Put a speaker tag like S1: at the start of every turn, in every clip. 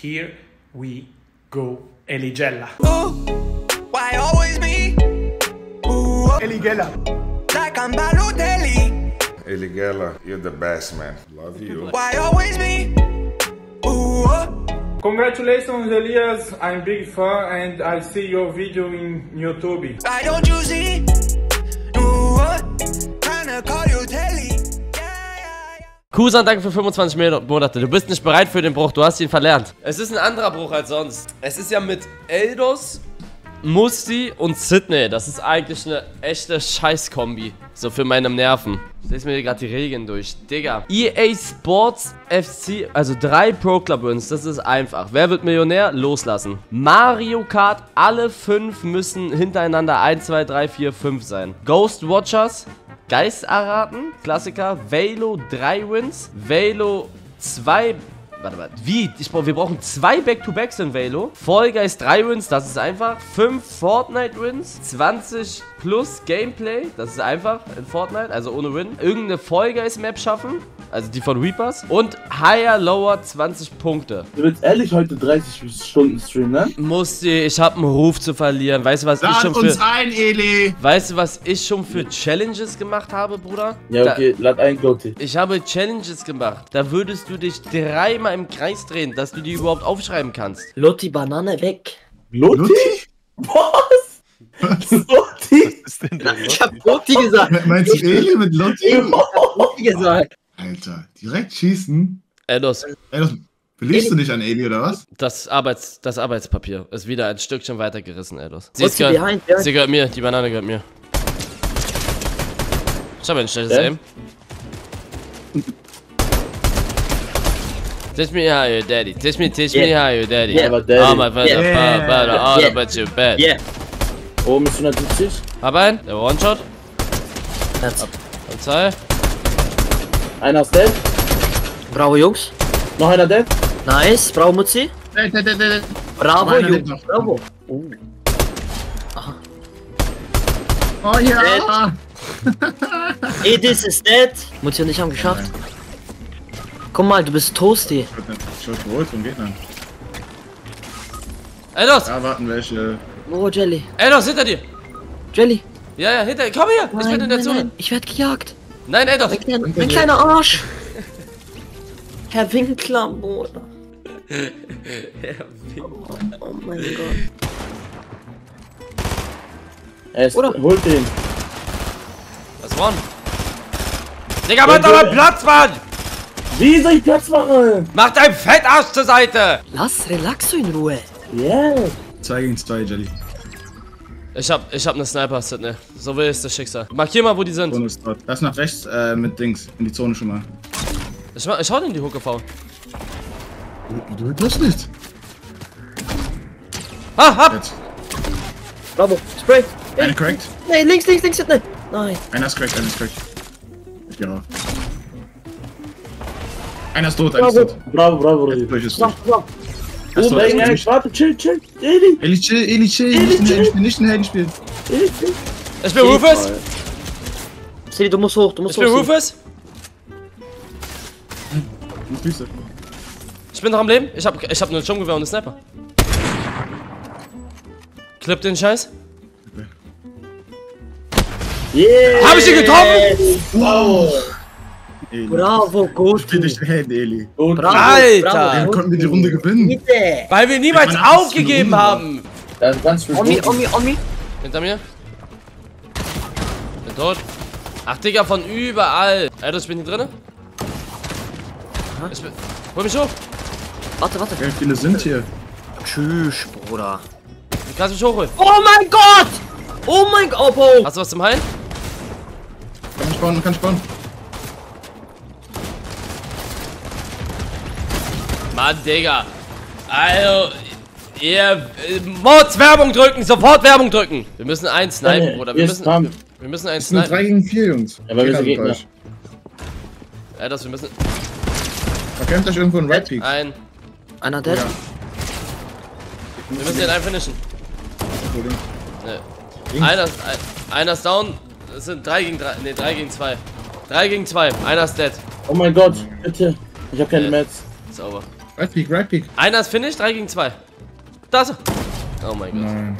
S1: Here we go. Eligella.
S2: Why always me? Ooh,
S1: Eligella.
S2: like I'm Balotelli.
S3: Eligella, you're the best, man. Love you.
S2: Why always me? Ooh,
S4: Congratulations, Elias. I'm big fan and I see your video in YouTube.
S2: why don't you see?
S5: Kusan, danke für 25 Mo- Monate. Du bist nicht bereit für den Bruch, du hast ihn verlernt. Es ist ein anderer Bruch als sonst. Es ist ja mit Eldos, Musti und Sydney. Das ist eigentlich eine echte Scheißkombi. So für meine Nerven. Ich lese mir hier gerade die Regeln durch. Digga. EA Sports FC, also drei Pro Club Wins, das ist einfach. Wer wird Millionär? Loslassen. Mario Kart, alle fünf müssen hintereinander 1, 2, 3, 4, 5 sein. Ghost Watchers, Geist erraten, Klassiker, Velo 3 Wins, Velo 2. Warte mal, wie? Ich brauch, wir brauchen zwei Back-to-Backs in Velo. Fall Guys 3 Wins, das ist einfach. 5 Fortnite Wins, 20 plus Gameplay, das ist einfach in Fortnite, also ohne Win. Irgendeine Fall Guys Map schaffen, also die von Reapers. Und Higher Lower 20 Punkte.
S6: Du willst ehrlich heute 30 Stunden streamen, ne?
S5: Musste, ich habe einen Ruf zu verlieren. Weißt du, was ich schon
S7: Lad uns
S5: für.
S7: ein, Eli!
S5: Weißt du, was ich schon für Challenges gemacht habe, Bruder?
S6: Ja,
S5: Da-
S6: okay, lad ein, Gotti.
S5: Ich habe Challenges gemacht. Da würdest du dich dreimal im Kreis drehen, dass du die überhaupt aufschreiben kannst.
S8: Lotti Banane weg.
S6: Lotti? Was? Lotti?
S7: Was ist denn da
S8: Ich hab Lotti gesagt.
S7: Meinst du Eli mit Lotti?
S8: Lotti gesagt.
S7: Alter, direkt schießen?
S5: Eldos,
S7: Ey, das beliebst du nicht an Eli, oder was?
S5: das, Arbeits-, das Arbeitspapier ist wieder ein Stückchen weiter gerissen, Eldos. Sie, gehört,
S8: behind, behind?
S5: sie gehört mir, die Banane gehört mir. Ich habe ein schnelles? Aim. Teach me how you daddy. Teach me, teach me
S8: Yeah.
S5: how you daddy.
S8: Yeah,
S6: aber daddy.
S5: Oh my father,
S8: Yeah.
S5: father, all
S8: Yeah.
S5: about you bad.
S8: Yeah.
S6: Oben ist 170.
S5: Hab einen, der One-Shot.
S8: Herz.
S5: Und zwei.
S6: Einer ist dead.
S8: Bravo, Jungs.
S6: Noch einer dead.
S8: Nice. Bravo, Mutzi.
S7: Ey, ey, ey, ey.
S8: Bravo, Jungs.
S7: lebt noch.
S8: Bravo.
S7: Oh ja!
S8: Edis ist dead. Mutzi und ich haben geschafft. Guck mal, du bist Toasty.
S7: Ich wurde geholt vom Gegner.
S5: Eldos,
S7: Da warten welche.
S8: Oh, Jelly.
S5: Eldos, hinter dir.
S8: Jelly.
S5: Ja, ja, hinter dir. Komm her, ich bin in der
S8: nein,
S5: Zone.
S8: nein. Ich werde gejagt.
S5: Nein, Eldos.
S8: Mein, klein, mein kleiner Arsch. Herr Winkler, Bruder. Oh mein Gott.
S6: Er ist,
S8: Oder?
S6: holt den.
S5: Das one. Digga, mach doch mal Platz, Mann!
S6: Wie soll ich Platz machen?
S5: Mach dein Fettarsch zur Seite!
S8: Lass Relaxo in Ruhe.
S6: Yeah.
S7: 2 gegen 2, Jelly.
S5: Ich hab, ich hab ne Sniper, Sidney. So will es das Schicksal. Markier mal, wo die sind.
S7: Lass nach rechts äh, mit Dings. In die Zone schon mal.
S5: Ich, ich hau den die Hucke V.
S7: Du, du das nicht.
S5: Ah, hab!
S7: Jetzt.
S8: Bravo. Spray.
S7: Einer cracked.
S8: Nein, links, links, links. Nein. Nein.
S7: Einer ist cracked, einer ist cracked. Ich geh rauf. Einer ist tot, einer ist
S6: Bravo.
S7: tot.
S6: Bravo, bravo, Rudi.
S7: durch, ist ist
S6: ey, ey,
S7: durch.
S6: warte, chill, chill. Eli.
S7: Eli, chill, Eli, chill. Nicht ein Heldenspiel, nicht ein Heldenspiel.
S6: Eli, chill.
S5: Ich bin Rufus!
S8: Siri, du musst hoch. Du musst
S5: Ich bin
S8: hoch. Siri.
S5: Rufus!
S7: Die Füße.
S5: Ich bin noch am Leben. Ich hab, ich hab nur ein Sturmgewehr und einen Sniper. Clip den Scheiß.
S6: Yeah.
S5: Hab ich ihn getroffen?
S6: Wow.
S7: Eli.
S8: Bravo.
S7: Spiel dich den Helden, Eli.
S8: Bravo.
S5: Alter.
S8: Bravo.
S7: Dann konnten wir die Runde gewinnen.
S8: Bitte.
S5: Weil wir niemals
S7: Ich meine,
S5: aufgegeben haben.
S6: Das ist ganz
S8: Omi,
S6: gut.
S8: Omi, Omi.
S5: Hinter mir. Bin tot. Ach, Digga, von überall. Alter, ich bin hier drinne. Ich bin. Hol mich hoch.
S8: Warte, warte.
S7: Wie viele sind hier?
S8: Tschüss, Bruder.
S5: Du kannst mich hochholen.
S8: Oh mein Gott! Oh mein Gott, oh.
S5: Hast du was zum Heilen?
S7: Kann spawnen, kann spawnen.
S5: Mann, Digga. Also, ihr. Äh, Mods, Werbung drücken, sofort Werbung drücken. Wir müssen einen snipen,
S6: Nee,
S5: Bruder. Wir müssen, wir, wir müssen einen
S7: Es sind 3
S5: snipen.
S7: gegen 4, Jungs.
S6: Ja, weil wir sind Gegner.
S5: Ja, das, wir müssen.
S7: Verkämpft euch irgendwo in Red Peak.
S5: Ein.
S8: Einer dead.
S5: Wir müssen den einen finishen. Nee. Einer, ist- ein, einer ist down. Es sind 3 gegen 3. Ne, 3 gegen 2. 3 gegen 2. Einer ist dead.
S6: Oh mein Gott, bitte. Ich hab keine
S5: Ja.
S6: Mets.
S5: Ist over.
S7: Right Peak, Right Peak.
S5: Einer ist finished, 3 gegen 2. Da ist er. Oh mein Gott.
S7: Nein.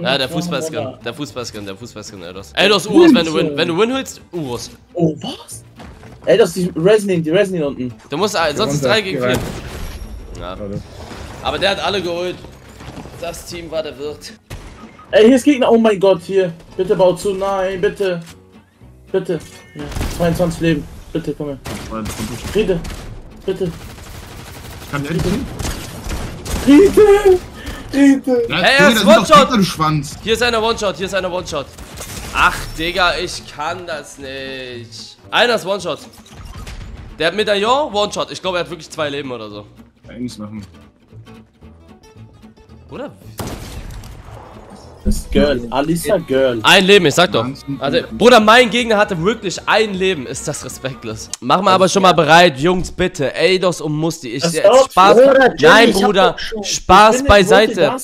S5: Ja, der Fußballskin. Der Fußballskin, der Fußballskin, Eldos. Eldos, Urus, wenn du win, wenn du win holst, Urus.
S6: Oh, was? Ey, das ist die Resident, die Resident unten.
S5: Du musst, äh, sonst ist
S7: runter,
S5: 3 gegen
S7: geh
S5: 4.
S7: rein.
S5: Ja. Aber der hat alle geholt. Das Team war der Wirt.
S6: Ey, hier ist Gegner. Oh mein Gott, hier. Bitte bau zu. Nein, bitte. Bitte. Ja, 22 Leben. Bitte, komm her. Friede. Bitte.
S7: Kann der nicht
S6: Friede. Friede.
S7: Ja,
S5: Hey, er ist One-Shot.
S7: Gegner, du Schwanz.
S5: Hier ist einer One-Shot, hier ist einer One-Shot. Ach, Digga, ich kann das nicht. Einer ist One-Shot. Der hat Medaillon, One-Shot. Ich glaube, er hat wirklich zwei Leben oder so.
S7: Ja, nichts machen.
S5: Oder?
S6: Das ist Girl. Alisa Girl.
S5: Ein Leben, ich sag doch. Also, Bruder, mein Gegner hatte wirklich ein Leben. Ist das respektlos? Machen wir aber schon mal bereit, Jungs, bitte. Eidos und Musti. Ich
S6: Das
S5: Spaß.
S8: Bruder, Jenny,
S5: Nein, Bruder. Spaß
S6: Ich bin nicht
S5: beiseite.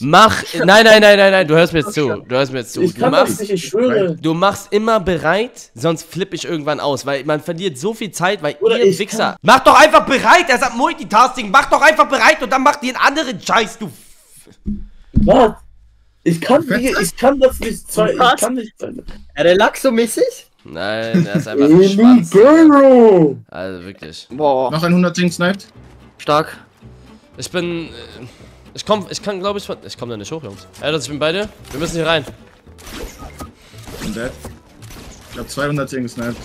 S5: Mach. Nein, nein, nein, nein, nein. Du hörst mir jetzt zu. Du hörst mir jetzt zu.
S6: Ich
S5: Du
S6: kann das
S5: machst,
S6: nicht, ich schwöre.
S5: du machst immer bereit, sonst flippe ich irgendwann aus. Weil man verliert so viel Zeit, weil
S6: Bruder,
S5: ihr
S6: ich
S5: Wichser.
S6: kann-
S5: Mach doch einfach bereit. Er sagt Multitasking. Mach doch einfach bereit und dann mach den anderen Scheiß, du.
S6: Was? Ich kann, Digga, ich kann das nicht. Zwei, ich kann nicht.
S8: Relaxo-mäßig?
S5: Nein, er ist einfach ein Schwanz.
S6: Girl.
S5: Also wirklich.
S8: Boah.
S7: Noch ein 110 sniped.
S8: Stark.
S5: Ich bin. äh, Ich komm, ich kann glaube ich. von- Ich komm da nicht hoch, Jungs. Ey, ich bin bei dir. Wir müssen hier rein.
S7: Und dead. Ich hab 210 gesniped.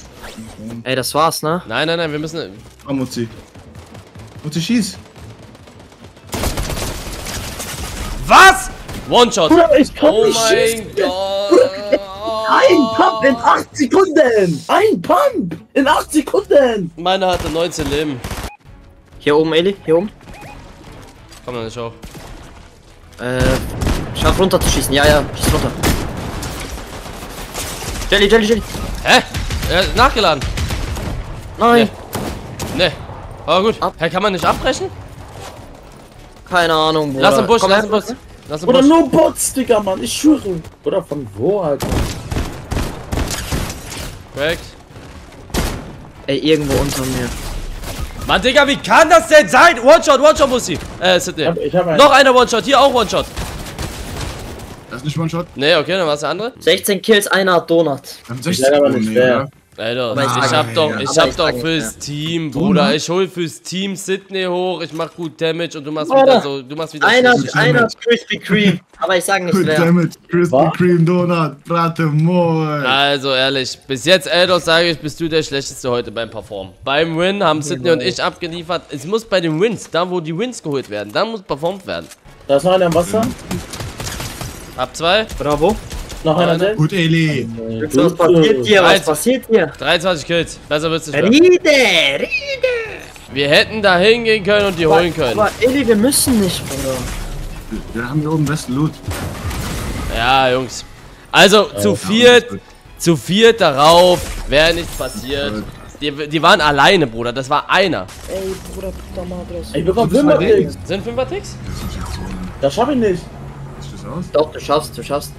S8: Ey, das war's, ne?
S5: Nein, nein, nein, wir müssen.
S7: Oh, Mutzi. Mutzi, schieß.
S5: Was? One-Shot.
S6: Bruder, ich kann
S5: Oh
S6: nicht schießen.
S5: mein Gott.
S6: Ein Pump in 8 Sekunden! Ein Pump in 8 Sekunden!
S5: Meiner hatte 19 Leben.
S8: Hier oben, Eli, hier oben.
S5: Komm da nicht hoch.
S8: Äh, schaff runter zu schießen. Ja, ja, schieß runter. Jelly, Jelly, Jelly.
S5: Hä? Er ist nachgeladen.
S8: Nein.
S5: Ne. Aber gut.
S8: Ab.
S5: Hä, kann man nicht abbrechen?
S8: Keine Ahnung, Bruder.
S5: Lass im Busch,
S8: Komm
S5: lass im Busch.
S6: Oder nur Bots, Digga, Mann, ich schwöre. Oder von wo, Alter?
S5: Korrekt.
S8: Ey, irgendwo unter mir.
S5: Mann, Digga, wie kann das denn sein? One-Shot, One-Shot muss sie. Äh, Sidney.
S6: Ich hab, ich.
S5: Noch einer One-Shot. Hier auch One-Shot.
S7: Das ist nicht One-Shot.
S5: Ne, okay, dann war's der andere.
S8: 16 Kills, einer hat Donut.
S7: Wir haben
S6: Ich
S7: 60
S5: Alter,
S8: Aber ich
S5: hab doch, ich hab
S8: ich
S5: doch fürs Team, Bruder. Ich hol fürs Team Sydney hoch. Ich mach gut Damage und du machst
S8: Bruder.
S5: wieder so, du machst wieder
S8: Einer, einer hat Krispy Kreme. Aber ich sag nicht
S7: Good
S8: wer.
S7: damn it. Krispy? Kreme Donut. Brate Moll.
S5: Also ehrlich, bis jetzt, Eldos, sage ich, bist du der Schlechteste heute beim Performen. Beim Win haben Sydney und ich abgeliefert. Es muss bei den Wins, da wo die Wins geholt werden, da muss performt werden.
S6: Da ist noch einer im Wasser.
S5: Ab zwei,
S8: Bravo.
S6: Noch einer dead.
S7: Gut, Eli.
S8: Was passiert hier? Was passiert hier?
S5: 23 Kills. Besser wird's nicht mehr.
S8: Ride, Ride.
S5: Wir hätten da hingehen können und die holen können.
S8: Aber Eli, wir müssen nicht, Bruder.
S7: Wir haben hier oben besten Loot.
S5: Ja, Jungs. Also, zu viert, zu viert darauf wäre nichts passiert. Die, die waren alleine, Bruder. Das war einer.
S8: Ey, Bruder, puta madre.
S6: Ich bekomme
S7: bist mal
S6: 5 Ticks.
S5: Sind Fünfer-Ticks?
S6: Das schaff ich nicht.
S7: Sieht das aus?
S8: Doch, du schaffst, du schaffst.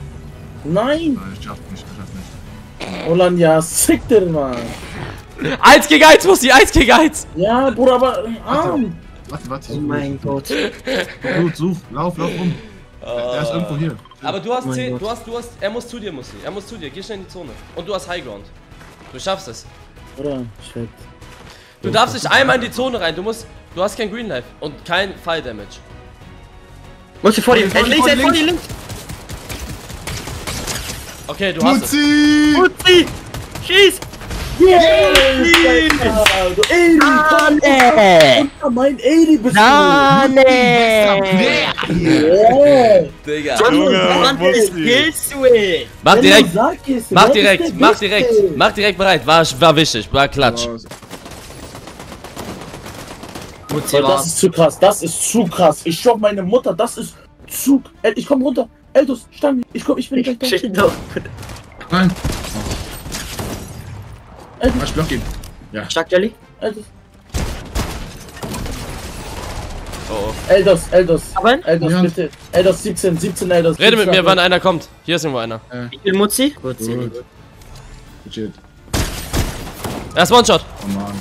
S6: Nein.
S7: Nein, ich schaff nicht, ich schaff nicht.
S6: Olanja, sick dir, Mann.
S5: Eins gegen eins, muss die eins gegen eins.
S6: Ja, Bruder, aber äh, arm.
S7: Warte, warte.
S8: Oh
S7: Such,
S8: mein Gott.
S7: Loot, such. Lauf, lauf rum. Er ist irgendwo hier.
S5: Aber du hast
S8: Mein
S5: 10,
S8: Gott.
S5: du hast, du hast, er muss zu dir, Musti. Er muss zu dir, geh schnell in die Zone. Und du hast High Ground. Du schaffst es.
S6: Bruder, shit.
S5: Du darfst nicht einmal in die Zone rein, du musst, du hast kein Green Life und kein Fire Damage.
S8: Muss ich vor dir,
S7: Vor dir,
S8: links,
S7: vor dir,
S8: links.
S5: Okay, du hast es.
S7: Mutzi!
S8: Uzi, schieß. Nane.
S6: unter mein Edi bist du.
S8: Nane.
S6: Yeah.
S5: Digga.
S8: 20 Kill-Switch.
S5: Mach direkt, mach direkt, mach direkt, mach direkt bereit. War, war wichtig, war klatsch.
S8: Uzi
S6: das ist zu krass, das ist zu krass. Ich schwör meine Mutter, das ist zu. Ich komm runter. Eldus, Stange, ich komm, ich bin gleich da.
S8: Chill doch.
S7: Nein.
S6: Eldus,
S7: Ich block ihn.
S8: Stark, Jelly.
S6: Eldus.
S5: Oh,
S6: Eldus, Eldus.
S8: Aber ein?
S6: Eldus,
S7: Ja.
S6: bitte. Eldus 17, 17 Eldus.
S5: Rede mit
S6: 17,
S5: mir, wann einer kommt. Hier ist irgendwo einer.
S8: Wie viel Mutzi? Gut.
S7: Gut. Shit.
S5: Er ist One-Shot.
S7: Oh Mann.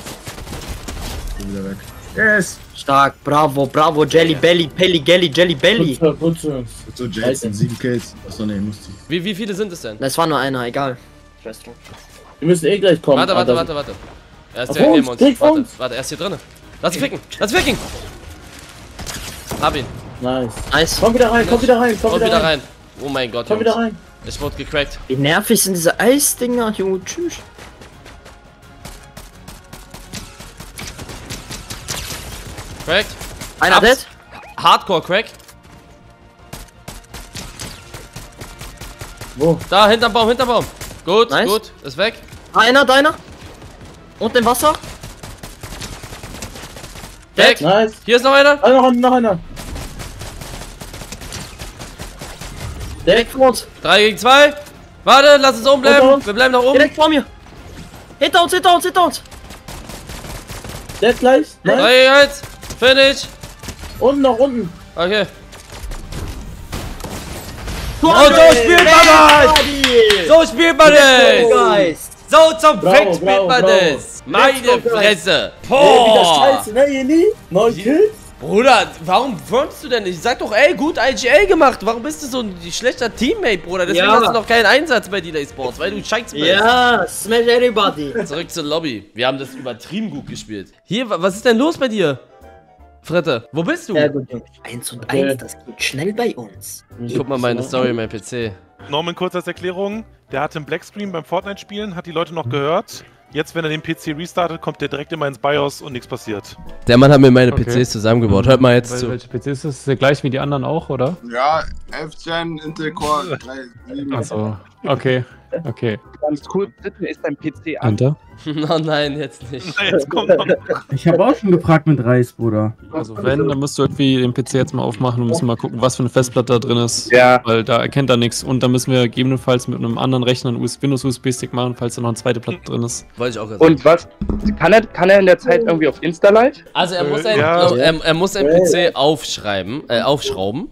S7: Ich bin wieder weg. Yes!
S8: Stark, bravo, bravo, Jelly Belly, Pelly Gelly, Jelly Belly.
S6: Putze, putze.
S7: So, Jason, 7 Kills. Achso, nee, muss die.
S5: Wie, wie viele sind es denn?
S8: Das war nur einer, egal.
S6: Wir müssen eh gleich kommen.
S5: Warte, warte, warte, warte. Er ist
S6: uns,
S5: neben uns. Warte,
S6: uns.
S5: warte, er ist hier drin. Lass ihn ficken! Lass ihn ficken! Hab ihn.
S6: Nice.
S8: Nice.
S6: Komm wieder rein, komm wieder rein, komm
S5: Und
S6: wieder
S5: wieder
S6: rein.
S5: rein. Oh mein Gott,
S6: Komm
S5: Jungs.
S6: wieder rein.
S5: Ich wurde gecrackt.
S8: Wie nervig sind diese Eisdinger, Junge, tschüss.
S5: Cracked.
S8: Einer
S5: Abs-
S8: dead?
S5: Hardcore Crack.
S6: Wo?
S5: Da, hinterm Baum, hinterm Baum. Gut,
S8: Nice.
S5: gut. Ist weg.
S8: Einer, deiner. Und im Wasser.
S5: Weg.
S6: Nice.
S5: Hier ist noch einer.
S6: Ah, noch einer, noch einer.
S8: Direkt vor uns.
S5: 3 gegen 2. Warte, lass uns oben bleiben. Wir bleiben nach oben.
S8: Direkt vor mir. Hinter uns, hinter uns, hinter uns.
S6: Der gleich. Nice.
S5: 3 gegen 1. Finish.
S6: Unten noch unten.
S5: Okay.
S8: Und
S5: so spielt man das! So spielt man das! So zum
S6: Bravo,
S5: Fick spielt man das! Meine. Fresse!
S6: Ey, wieder
S5: Boah!
S6: scheiße, ne, Jenny? Neun Kills?
S5: Bruder, warum frontst du denn nicht? Sag doch, ey, gut IGL gemacht. Warum bist du so ein schlechter Teammate, Bruder? Deswegen
S8: Ja.
S5: hast du noch keinen Einsatz bei Delay Sports, weil du scheiß bist.
S8: Ja, smash everybody.
S5: Zurück zur Lobby. Wir haben das übertrieben gut gespielt. Hier, wa- was ist denn los bei dir? Fritte, wo bist du?
S8: Sehr gut. Eins und
S6: Okay.
S8: eins, das geht schnell bei uns.
S5: Guck mal meine Story, mein PC.
S9: Norman kurz als Erklärung, der hatte einen Blackscreen beim Fortnite-Spielen, hat die Leute noch gehört. Jetzt, wenn er den PC restartet, kommt der direkt immer ins BIOS und nichts passiert.
S5: Der Mann hat mir meine
S10: Okay.
S5: PCs zusammengebaut. Hört mal jetzt
S10: Wel
S5: zu.
S10: welche PC ist das? Ist der gleich wie die anderen auch, oder?
S3: Ja, 11 Gen, Intel Core 3, 7.
S10: Achso, okay, okay.
S11: Ganz cool, bitte ist dein PC an.
S10: Enter?
S5: Oh nein, jetzt nicht.
S9: Jetzt kommt noch.
S11: Ich habe auch schon gefragt mit Reis, Bruder.
S10: Also wenn, dann musst du irgendwie den PC jetzt mal aufmachen und müssen mal gucken, was für eine Festplatte da drin ist.
S11: Ja.
S10: Weil da erkennt er nichts. Und dann müssen wir gegebenenfalls mit einem anderen Rechner einen US Windows-USB-Stick machen, falls da noch eine zweite Platte drin ist.
S5: Wollte ich auch gesagt.
S11: Und was? Kann er, kann er in der Zeit irgendwie auf Insta-Live?
S5: Also er muss
S9: Äh,
S5: ein,
S9: ja.
S5: er, er muss ein PC aufschreiben, äh, aufschrauben.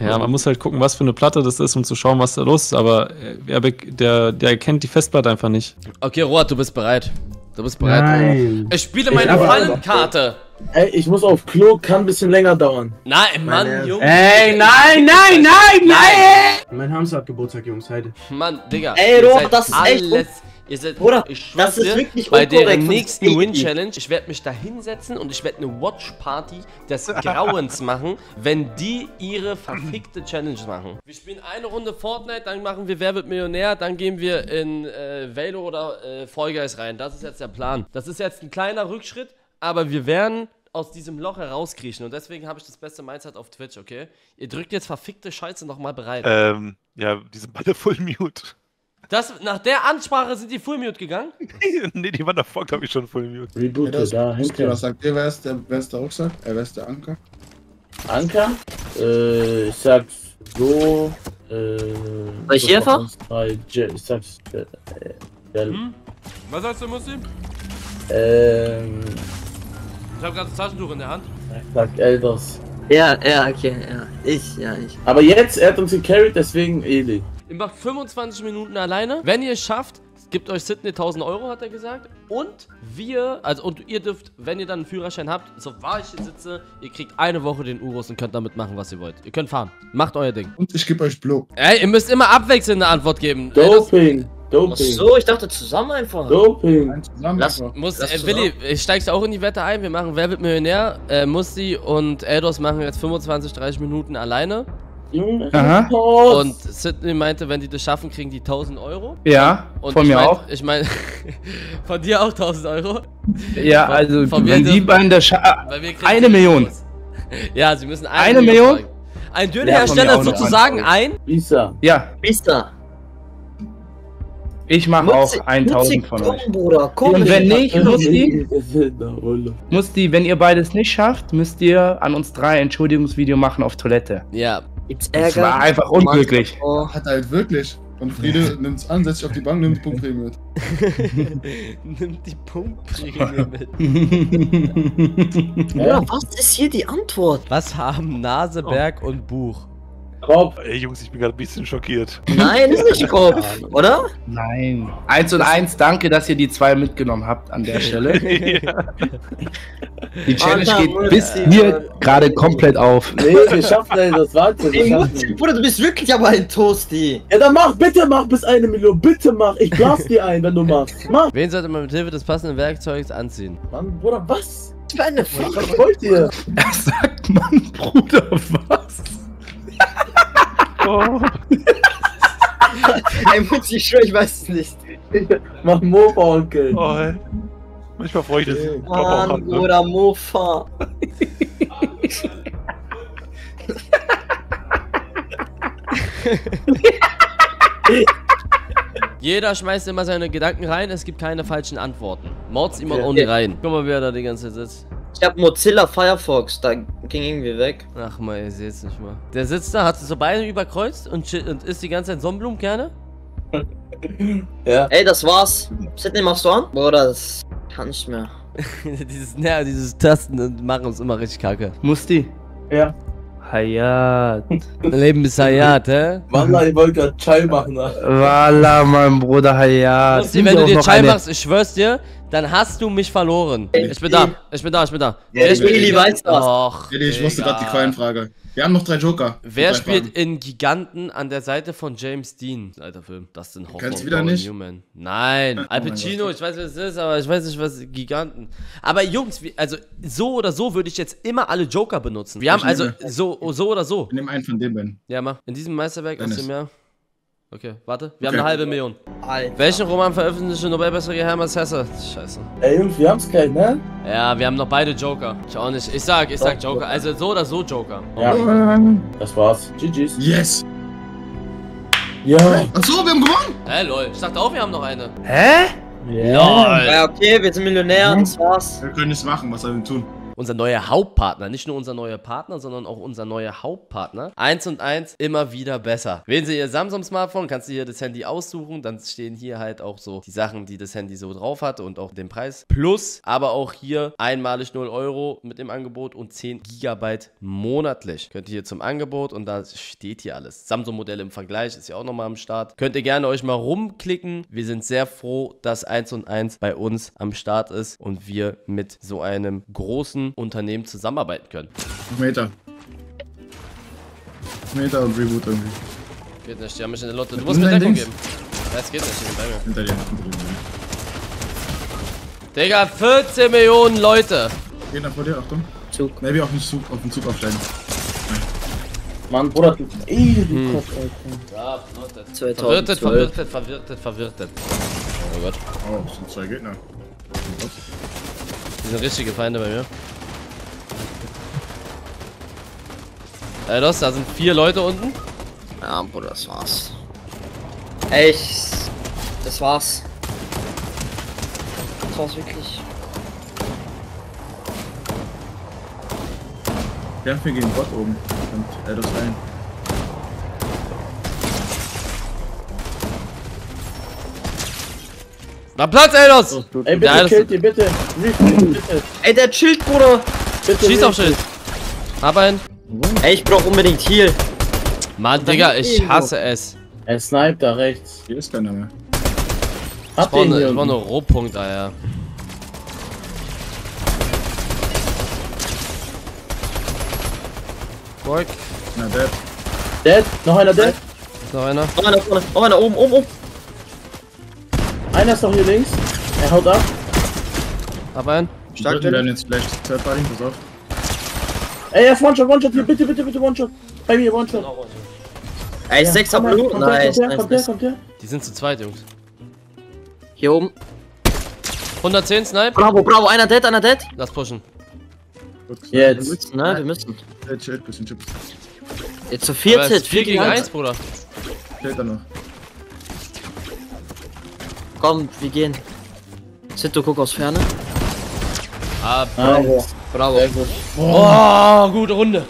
S10: Ja, man muss halt gucken, was für eine Platte das ist, um zu schauen, was da los ist. Aber er, der, der erkennt die Festplatte einfach nicht.
S5: Okay, Roat, du bist bereit. Du bist bereit.
S11: Nein.
S5: Ich spiele meine Fallenkarte.
S6: Ey, ich muss auf Klo, kann ein bisschen länger dauern.
S5: Nein, Mann, Junge.
S11: Ey, nein, nein, nein, nein! Mein Hamster hat Geburtstag, Jungs, heute.
S5: Mann, Digga.
S8: Ey, Roat, das ist echt
S5: alles, Ihr seid,
S8: Bruder,
S5: ich
S8: das ist wirklich
S5: bei
S8: von
S5: nächsten. Win-Challenge, ich werde mich da hinsetzen und ich werde eine Watch-Party des Grauens machen, wenn die ihre verfickte Challenge machen. Wir spielen eine Runde Fortnite, dann machen wir Wer wird Millionär, dann gehen wir in äh, Velo oder äh, Fall Guys rein. Das ist jetzt der Plan. Das ist jetzt ein kleiner Rückschritt, aber wir werden aus diesem Loch herauskriechen und deswegen habe ich das beste Mindset auf Twitch, okay? Ihr drückt jetzt verfickte Scheiße nochmal bereit.
S9: Ähm, ja, die sind beide Full Mute.
S5: Das, nach der Ansprache sind die Full Mute gegangen?
S9: nee, die waren davor, glaube ich, schon Full Mute.
S6: Reboote, da hinter.
S7: Was sagt ihr, wer ist der, wer ist der Rucksack? Äh, wer ist der Anker?
S6: Anker? Äh, ich sag's so. Äh.
S8: Soll ich
S6: Je- Ich sag's. Äh, äh,
S5: Hm? Was sagst du, Muslim?
S6: ähm.
S5: Ich habe gerade das Taschentuch in der Hand.
S6: Ich sag Elders.
S8: Ja, ja, okay, ja. Ich, ja, ich.
S6: Aber jetzt, er hat uns gecarried, deswegen Eli.
S5: Ihr macht 25 Minuten alleine. Wenn ihr es schafft, gibt euch Sydney 1000 Euro, hat er gesagt. Und wir, also und ihr dürft, wenn ihr dann einen Führerschein habt, so wahr ich hier sitze, ihr kriegt eine Woche den Urus und könnt damit machen, was ihr wollt. Ihr könnt fahren. Macht euer Ding.
S7: Und ich gebe euch Blo.
S5: Ey, ihr müsst immer abwechselnde Antwort geben. Ey, das
S6: Doping.
S8: Ach
S6: Doping.
S8: so, ich dachte zusammen einfach.
S6: Doping.
S7: Ein zusammen
S8: Lass-
S7: einfach.
S5: muss,
S8: Lass
S5: äh, Willi, äh, steigst auch in die Wette ein? Wir machen Wer wird Millionär? Äh, Musti und Eldos machen jetzt 25, 30 Minuten alleine.
S11: Aha.
S5: Und Sydney meinte, wenn die das schaffen, kriegen die 1000 Euro.
S11: Ja,
S5: Und
S11: von mir
S5: mein,
S11: auch.
S5: Ich meine, von dir auch 1000 Euro.
S11: Ja,
S5: von-
S11: also,
S5: von
S11: wenn die beiden das scha
S5: Weil wir kriegen
S11: Eine Million.
S5: Infos. Ja, sie müssen eine,
S11: Eine Million?
S5: fragen. Ein
S11: Ja,
S5: Dönerhersteller
S11: noch
S5: sozusagen ein.
S6: Bisa.
S11: Ja,
S8: Mister.
S11: ich mache auch 1000 von euch.
S8: Komm, Bruder, komm.
S11: Und wenn nicht, Musti,
S6: Musti.
S11: Musti, wenn ihr beides nicht schafft, müsst ihr an uns drei Entschuldigungsvideo machen auf Toilette.
S5: Ja.
S8: Gibt's
S11: Das
S8: Ärger?
S11: war einfach unglücklich.
S8: Oh.
S7: Hat halt wirklich. Und Friede nimmt's an, setzt sich auf die Bank, nimmt Pumpe mit.
S5: Nimmt die Pumpprämie mit.
S8: Bruder, was ist hier die Antwort?
S5: Was haben Nase, Berg und Buch?
S6: Kopf.
S9: Ey, Jungs, ich bin gerade ein bisschen schockiert.
S8: Nein, ist nicht grob, oder?
S11: Nein. Eins und eins, danke, dass ihr die zwei mitgenommen habt an der Stelle. Die Challenge
S8: Alter,
S11: geht bis
S8: ey.
S11: hier gerade komplett auf.
S6: Nee, wir schaffen das,
S8: Ey,
S6: schaffen.
S8: Mutti, Bruder, du bist wirklich aber ein Toasty.
S6: Ja, dann mach, bitte mach bis eine Million, bitte mach. Ich blas dir ein, wenn du machst. Mach.
S5: Wen sollte man mit Hilfe des passenden Werkzeugs anziehen?
S6: Mann, Bruder, was?
S8: Was für eine
S6: Was wollt ihr?
S11: Er sagt, Mann, Bruder, was?
S9: Oh.
S8: Ey, Mutti, ich schwör, ich weiß es nicht.
S6: Mach Mofa, Onkel.
S9: Oh, ey. Manchmal freue ich das. Auch
S8: Mann,
S9: an, ne?
S8: Bruder, Mofa.
S5: Jeder schmeißt immer seine Gedanken rein, es gibt keine falschen Antworten. Mords immer
S6: Okay.
S5: ohne rein. Guck mal, wer da die ganze Zeit sitzt.
S8: Ich hab Mozilla Firefox, da ging irgendwie weg.
S5: Ach mal, ihr seht's nicht mal. Der sitzt da, hat so Beine überkreuzt und, und isst die ganze Zeit Sonnenblumenkerne.
S6: Ja.
S8: Ey, das war's. Sydney, machst du an? Bruder, das kann nicht mehr.
S5: dieses, ja, dieses Tasten und machen uns immer richtig kacke.
S11: Musti.
S6: Ja.
S11: Hayat.
S5: Leben ist Hayat, hä?
S6: Wallah, ich wollte gerade Chai machen. ne?
S11: Walla, mein Bruder Hayat.
S5: Musti, wenn du dir Chai machst, ich schwör's dir, dann hast du mich verloren. Ich bin da, ich bin da, ich bin da.
S8: Ja,
S5: Wer spielt-
S8: Eli weiß das.
S5: Och,
S7: Eli, ich wusste gerade die
S5: Digga.
S7: Quellenfrage. Wir haben noch drei Joker.
S5: Wer
S7: Drei
S5: spielt
S7: Fragen.
S5: in Giganten an der Seite von James Dean? Alter Film. Dustin Hoffman.
S7: Kennst du wieder nicht?
S5: Newman. Nein.
S7: Oh
S5: Al Pacino, ich weiß, wer es ist, aber ich weiß nicht, was Giganten. Aber Jungs, also so oder so würde ich jetzt immer alle Joker benutzen. Wir haben
S7: Ich
S5: also
S7: nehme-
S5: so, so oder so.
S7: Nehmen einen von den beiden.
S5: Ja, mach. In diesem Meisterwerk aus
S7: Dennis.
S5: dem Jahr. Okay, warte. Wir haben
S7: Okay.
S5: eine halbe Million.
S8: Alter.
S5: Welchen Roman veröffentlichte Nobelpreisträger Hermann Hesse? Scheiße.
S6: Ey, Jungs, wir haben's gleich, ne?
S5: Ja, wir haben noch beide Joker. Ich auch nicht. Ich sag, ich sag Joker. Also so oder so Joker.
S6: Ja. Das war's. GG's.
S7: Yes!
S6: Ja.
S7: Achso, wir haben gewonnen!
S5: Hä, lol. Ich dachte auch, wir haben noch eine.
S11: Hä?
S6: Ja.
S8: Ja, okay, wir sind Millionär, das war's.
S7: Wir können nichts machen, was sollen wir tun?
S5: Unser neuer Hauptpartner. Nicht nur unser neuer Partner, sondern auch unser neuer Hauptpartner. Eins und eins immer wieder besser. Wählen Sie Ihr Samsung-Smartphone, kannst du hier das Handy aussuchen. Dann stehen hier halt auch so die Sachen, die das Handy so drauf hat und auch den Preis. Plus, aber auch hier einmalig 0 Euro mit dem Angebot und 10 Gigabyte monatlich. Könnt ihr hier zum Angebot und da steht hier alles. Samsung-Modell im Vergleich ist ja auch nochmal am Start. Könnt ihr gerne euch mal rumklicken. Wir sind sehr froh, dass 1 und 1 bei uns am Start ist und wir mit so einem großen Unternehmen zusammenarbeiten können.
S7: Meter. Meter und Reboot irgendwie.
S5: Geht nicht, die haben mich in der Lotte. Du musst mir Deckung geben. Ja, es geht nicht, die sind bei mir.
S7: Hinter dir. Hinter dir.
S5: Digga, 14 Millionen Leute.
S7: Geht nach vor dir, Achtung.
S8: Zug.
S7: Ne, wir auf den Zug, auf den Zug aufsteigen.
S6: Mann, Bruder, du. Ey, du
S5: Hm.
S6: Kopf, Alter.
S5: Ja, verwirrtet.
S8: 2012.
S5: Verwirrtet, verwirrtet, verwirrtet, verwirrtet. Oh Gott,
S7: Oh, das sind zwei Gegner.
S5: die sind richtige Feinde bei mir. Ey, los, da sind vier Leute unten.
S8: Ja, Bruder, das war's. Ey, ich. Das war's. Das war's wirklich.
S7: Kämpfen wir gegen Bot oben. Und er das rein.
S5: Na Platz, ey, los!
S6: Ey, bitte,
S5: Ja,
S6: killt ihn, bitte. Refund, bitte.
S8: Ey, der chillt, Bruder!
S6: Bitte.
S5: Schieß auf. Schild. Hab einen.
S8: Ey, ich brauch unbedingt Heal.
S5: Mann, Digga, ich hasse es.
S6: Er sniped da rechts.
S7: Hier ist keiner mehr.
S5: Ich
S6: Hab
S5: brauch
S6: den
S5: ne, ich
S6: unten.
S5: ne Rohpunkt, Alter. Volk.
S7: Na, der.
S6: Dead, noch einer dead.
S5: Noch einer.
S8: Oh, einer vorne. Oh, einer oben, oben, oben.
S6: Einer ist noch hier links. Er haut ab.
S5: Hab einen.
S7: Stark, wir werden jetzt vielleicht Third Party, pass auf.
S6: Ey, er ist One-Shot, One-Shot hier. Bitte, bitte, bitte, One-Shot. Bei mir, One-Shot.
S8: Ey, 6 am Blue.
S6: Kommt der,
S8: Nice,
S6: kommt der,
S8: nice,
S6: kommt der,
S8: nice.
S6: kommt der.
S5: Die sind zu zweit, Jungs.
S8: Hier oben.
S5: 110 Snipe.
S8: Bravo, bravo, einer dead, einer dead.
S5: Lass pushen.
S6: Jetzt.
S8: Wir müssen, ne? Wir müssen.
S7: Äh, chillt, bisschen Chips.
S8: Jetzt zu
S5: Aber
S8: viert,
S5: es ist 4 gegen 1,
S8: 1.
S5: Bruder.
S7: Chillt da noch.
S8: Komm, wir gehen. Sito, guck aus Ferne.
S5: Ah,
S6: Bravo.
S8: Bravo.
S6: Sehr gut.
S5: Oh, gute Runde.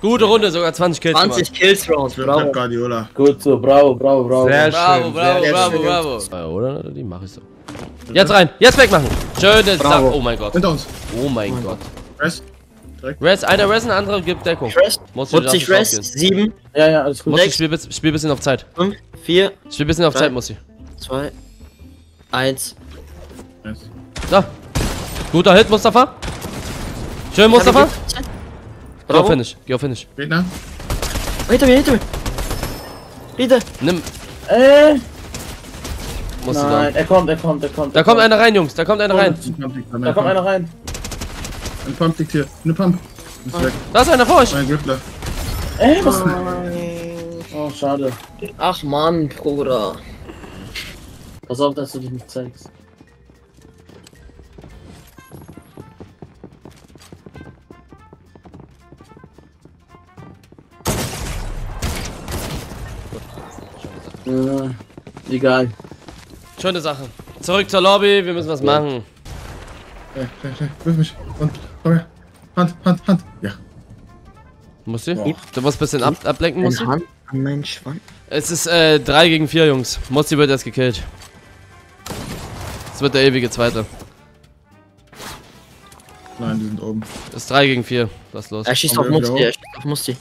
S5: Gute Runde, sogar 20 Kills
S8: 20 Kills Round,
S7: Für Pep
S8: bravo.
S7: Guardiola.
S6: Gut so, bravo, bravo, bravo.
S11: Sehr
S5: Bravo,
S11: schön.
S5: bravo,
S8: sehr
S5: bravo,
S8: schön.
S5: bravo. Ja, oder? Die mach ich so. Jetzt rein, jetzt wegmachen. Schöne Sache.
S8: Bravo.
S5: Oh mein Gott.
S7: Hinter uns.
S5: Oh mein Gott.
S7: Press.
S5: Res, einer Res, ein anderer gibt Deckung.
S8: Rest.
S5: Muss du
S8: Muss sich
S5: darfst
S8: Rest.
S5: rausgehen.
S8: 7,
S6: Ja, ja, alles gut.
S5: Muss ich
S8: Sechs.
S5: spiel, bis- spiel bisschen auf Zeit.
S8: 5, 4,
S5: Spiel bisschen auf
S8: Drei.
S5: Zeit, muss ich.
S8: 2, 1.
S7: Nice.
S5: Da. Guter Hit, Mustafa. Schön, Mustafa. Geh auf. Finish. Geh auf Finish.
S7: Redner.
S8: Hinter mir, hinter mir. Wieder.
S5: Nimm.
S6: Äh,
S5: Musst du
S6: nein,
S5: da.
S6: er kommt, er kommt, er kommt.
S5: Da
S6: er
S5: kommt einer rein, Jungs. Da kommt einer rein.
S7: Da.
S6: Kommt einer rein.
S7: Ein Pump liegt hier. Eine Pump. Ist weg.
S5: Da ist einer vor euch.
S7: Ein Grippler.
S6: Äh, was? Oh, schade.
S8: Ach Mann, Bruder.
S6: Pass auf, dass du dich nicht zeigst. Äh, egal.
S5: Schöne Sache. Zurück zur Lobby. Wir müssen was machen.
S7: Hey, hey, hey, wirf mich. Und, komm her. Hand, Hand, Hand. Ja.
S5: Musst du? Du musst ein bisschen ab ablenken, musst du?
S8: Hand an meinen Schwanz.
S5: Es ist äh, 3 gegen 4, Jungs. Mosti wird erst gekillt. Es wird der ewige Zweite.
S7: Nein, die sind oben.
S5: Es ist 3 gegen 4. Was ist los?
S8: Er schießt auf Musti, er schießt auf Musti.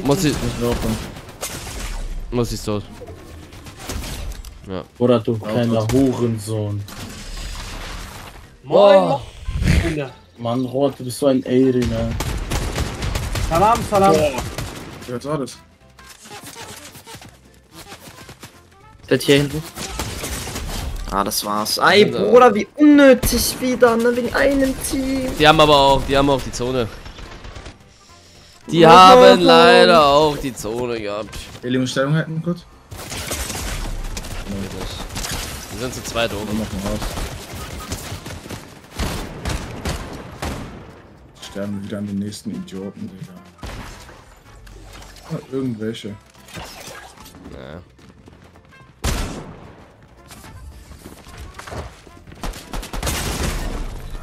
S5: Mosti,
S7: Ich laufe.
S5: Mosti ist tot.
S6: Oder du kleiner Hurensohn.
S1: Moin, Moin.
S6: Mann, Rot, du bist so ein Alien, ne?
S1: Salam, salam.
S7: Wer hat das?
S8: Wird hier hinten. Ah, das war's. Ey, Bruder, wie unnötig wieder, ne? Wegen einem Team.
S5: Die haben aber auch, die haben auch die Zone. Die haben leider auch die Zone gehabt.
S7: Eli muss Stellung halten, kurz.
S5: Wir sind zu zweit
S7: Wir
S5: oben.
S7: machen raus. Sterben wieder an den nächsten Idioten, Digga. Ah, irgendwelche.
S5: Ja.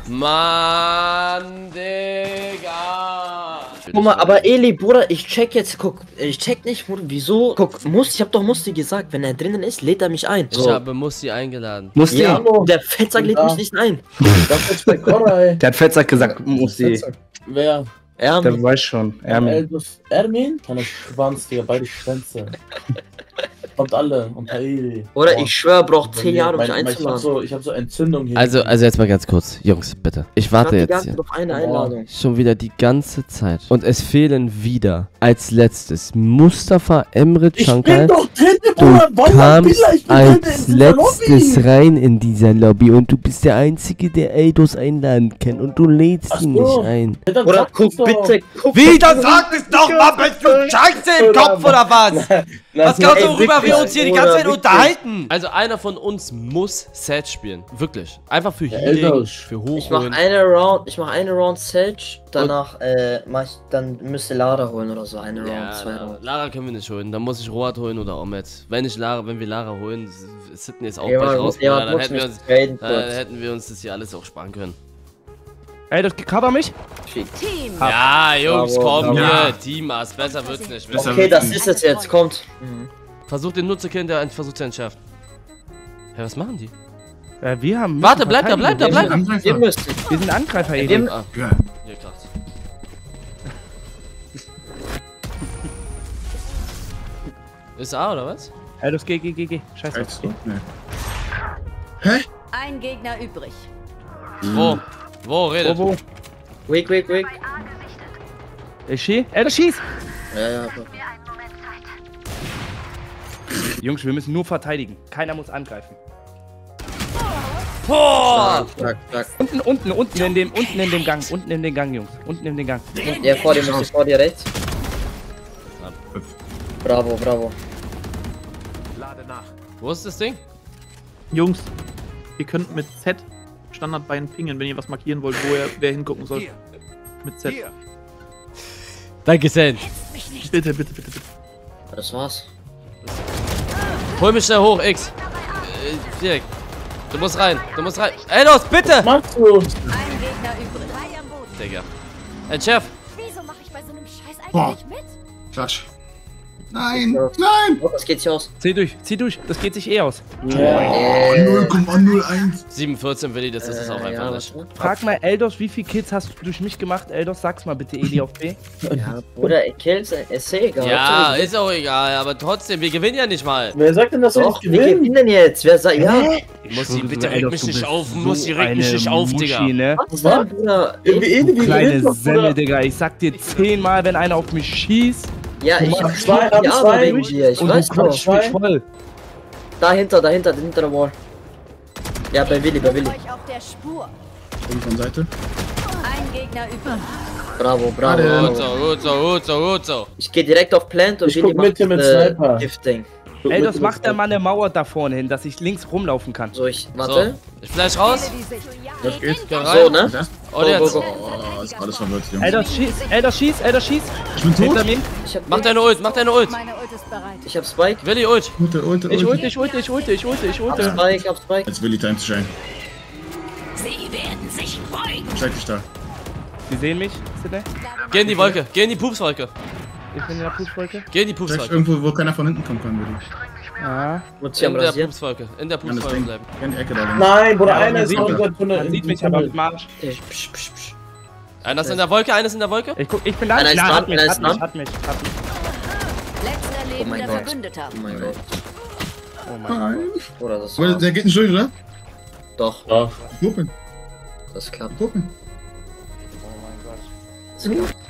S5: Mann, Digga.
S8: Guck mal, aber Eli, Bruder, ich check jetzt, guck, ich check nicht, Bruder, wieso? Guck, Musti, ich hab doch Musti gesagt, wenn er drinnen ist, lädt er mich ein.
S5: Ich habe Musti eingeladen.
S11: Musti,
S8: Ja, der Fettsack lädt
S6: Ja.
S8: mich nicht ein.
S6: Das ist bei Cora, ey.
S11: der hat Fettsack gesagt, Musti.
S6: Wer?
S8: Ja,
S11: Der weiß schon. Ermin.
S6: Ermin? Kleiner Schwanz, Digga, beide Schwänze. Kommt alle und Haili.
S8: Oder
S6: Boah.
S8: ich schwör, braucht 10 Jahre, um mich
S6: mein- Ich hab
S8: einzuladen.
S6: so, ich hab so Entzündung hier.
S5: Also, also jetzt mal ganz kurz. Jungs, bitte. Ich
S8: Ich
S5: warte
S8: die
S5: jetzt hier.
S8: Auf eine Einladung.
S5: Schon wieder die ganze Zeit. Und es fehlen wieder als letztes Mustafa Emre
S6: ich
S5: Chankal.
S6: bin doch drin,
S5: Du
S6: Bruder. Wallah,
S5: kamst
S6: ich
S5: als letztes
S6: Lobby.
S5: rein in dieser Lobby und du bist der Einzige, der Eidos einladen kann und du lädst
S6: Ach
S5: ihn
S6: so.
S5: nicht ein.
S6: Ja,
S8: Oder guck bitte, guck
S5: Wie,
S8: doch-
S5: dann sag es doch mal, bist du Scheiße im Kopf oder was? Was glaubst du, worüber wir uns hier die ganze Zeit unterhalten? Also einer von uns muss Set spielen. Wirklich. Einfach für Healing,
S6: Eldos.
S5: für
S8: Ich mach eine Round, ich mach eine Round Sedge, danach äh, mach ich, dann müsste Lara holen oder so, eine Round,
S5: Ja,
S8: zwei Round.
S5: Lara können wir nicht holen. Dann muss ich Roat holen oder Omet. Wenn ich Lara, wenn wir Lara holen, Sydney ist auch
S8: Ja,
S5: bald raus,
S8: ja,
S5: dann wir uns, hätten wir uns das hier alles auch sparen können.
S11: Ey, das cover mich?
S12: Team.
S5: Ja, Jungs,
S8: Bravo,
S5: komm
S8: bravo.
S5: hier, Team-Ass, besser wird's nicht.
S7: Besser
S8: Okay, das
S7: nicht.
S8: ist es jetzt, kommt.
S5: Versucht den Nutzer killen, der einen versucht zu entschärfen. Hä, was machen die?
S11: Äh, wir haben.
S5: Warte, bleib da, bleib da, bleib da.
S8: Wir.
S11: Wir sind Angreifer,
S8: Wir-
S11: Eli.
S5: Ah,
S7: Ja.
S5: hier kracht's. Ist A oder was?
S11: Ey, das geh, geh, geh, geh. Scheiße.
S7: Nee. Hä?
S12: Ein Gegner übrig.
S5: Wo? Wo, redet?
S11: Wo, wo?
S8: Wake, wake, wake.
S11: Ich schieß. Ey, das schieß!
S8: Ja, ja, aber-
S11: Jungs, wir müssen nur verteidigen. Keiner muss angreifen.
S5: Boah!
S8: Zack, zack.
S11: Unten, unten, unten in dem, unten in dem Gang. Unten in den Gang, Jungs. Unten in den Gang.
S8: Ja, vor dir, vor dir rechts. Bravo, bravo.
S5: Wo ist das Ding?
S13: Jungs, ihr könnt mit Z Standardbein pingen, wenn ihr was markieren wollt, wo er, wer hingucken soll. Mit Z.
S5: Danke, Sen.
S13: Bitte, bitte, bitte, bitte.
S8: Das war's.
S5: Hol mich schnell hoch, X. Äh, direkt. Du musst rein, du musst rein. Ey, los, bitte!
S6: Machst du?
S12: Ein Gegner übrig. Drei am Boden.
S5: Digga. Ey, Chef.
S12: Wieso mache ich bei so einem Scheiß
S7: Boah.
S12: eigentlich mit?
S7: Klatsch.
S3: Nein, nein!
S8: Das geht sich aus.
S11: Zieh durch, zieh durch. Das geht sich eh aus.
S3: Oh, 0,01.
S5: 714 Willi, das ist es auch
S8: Äh,
S5: einfach
S8: ja,
S5: nicht.
S8: warte.
S11: Frag mal Eldos, wie viele Kills hast du durch mich gemacht? Eldos, sag's mal bitte, Eli auf B.
S8: Ja, Bruder, Kills, ey, ist eh egal.
S5: Ja, ist auch egal, aber trotzdem, wir gewinnen ja nicht mal.
S6: Wer sagt denn, dass wir nicht
S8: wir
S6: gewinnen?
S8: gewinnen jetzt. Wer sagt, ja.
S5: Mussi, bitte reg mich nicht auf,
S11: so
S5: Mussi, reg mich
S11: eine
S5: nicht auf, Digga.
S11: Ne?
S8: Was denn, Bruder?
S6: Irgendwie nicht, wie
S11: Kleine
S6: gewinnen,
S11: Semmel,
S6: Bruder.
S11: Digga. Ich sag dir zehnmal, wenn einer auf mich schießt.
S8: Ja, ich
S6: machst zwei, hab
S8: ja,
S6: zwei.
S8: wegen dir. Ich
S11: und
S8: weiß
S11: mich voll.
S8: Dahinter, dahinter, hinter der Wall. Ja, bei Willi, bei Willi.
S7: Oben von Seite.
S12: Ein Gegner übrig.
S8: Bravo, bravo.
S5: Gut so, gut so, gut so, gut so.
S8: Ich gehe direkt auf Plant und
S6: Ich
S8: Willi
S6: guck mit dir mit
S8: äh,
S6: Sniper.
S8: Gifting.
S6: Guck
S11: Eldos,
S6: mit,
S11: mach
S6: mit
S11: da mal eine Mauer da vorne hin, dass ich links rumlaufen kann.
S8: So, ich,
S5: So,
S8: warte.
S5: ich flash raus.
S7: Das geht.
S5: Geh
S8: So,
S5: rein.
S8: ne?
S7: Das?
S5: Und jetzt.
S8: go.
S7: Oh, ist alles verwirrt, Jungs.
S11: Eldos, schieß, Eldos, schieß, Eldos, schieß.
S7: Ich bin tot.
S11: Hinter mir.
S8: Hab,
S5: Mach deine Ult, mach deine Ult.
S12: Meine Ult ist bereit.
S8: ich hab Spike.
S5: Willi, Ult.
S7: Ulte, Ulte,
S11: Ich
S7: Ulte.
S11: ulte, ich ulte, ich ulte, ich ulte, ich
S8: Hab
S11: ulte.
S8: Spike, hab Spike.
S7: Jetzt will ich Time to shine.
S12: Sie werden sich beugen.
S7: Zeig dich da.
S11: Sie sehen mich, Sidney?
S5: Geh in die Wolke, geh in die Pupswolke.
S11: Ich bin in der Fußwolke.
S5: Geh in die
S7: Zeig
S5: Pupswolke.
S7: irgendwo, wo keiner von hinten kommen kann, würde
S11: Ja.
S8: Ich am
S5: In der. Pupswolke, in der.
S7: Ja, das Ding.
S5: bleiben.
S7: Ja, in die Ecke da.
S6: Nein, Bruder,
S11: Ja,
S6: einer ist
S11: sieht
S6: auch
S11: mich.
S6: gerade von der.
S11: Man sieht mich aber mit dem Arsch.
S8: Psch, psch, psch, psch.
S5: Einer ist in der Wolke, einer ist in der Wolke.
S11: Ich guck, ich bin da.
S8: Einer ist dran,
S11: hat mich,
S8: einer ist
S11: hat mich,
S8: dran.
S11: hat mich, hat mich.
S12: Letzter
S8: Oh mein Gott.
S12: Verbündeter.
S8: Oh mein Gott.
S11: Oh mein
S7: Nein.
S8: Bruder, das
S7: Oder
S8: war's.
S7: Der geht nicht durch, oder?
S8: Doch,
S6: Ja.
S7: Gucken,
S8: das klappt.
S7: gucken.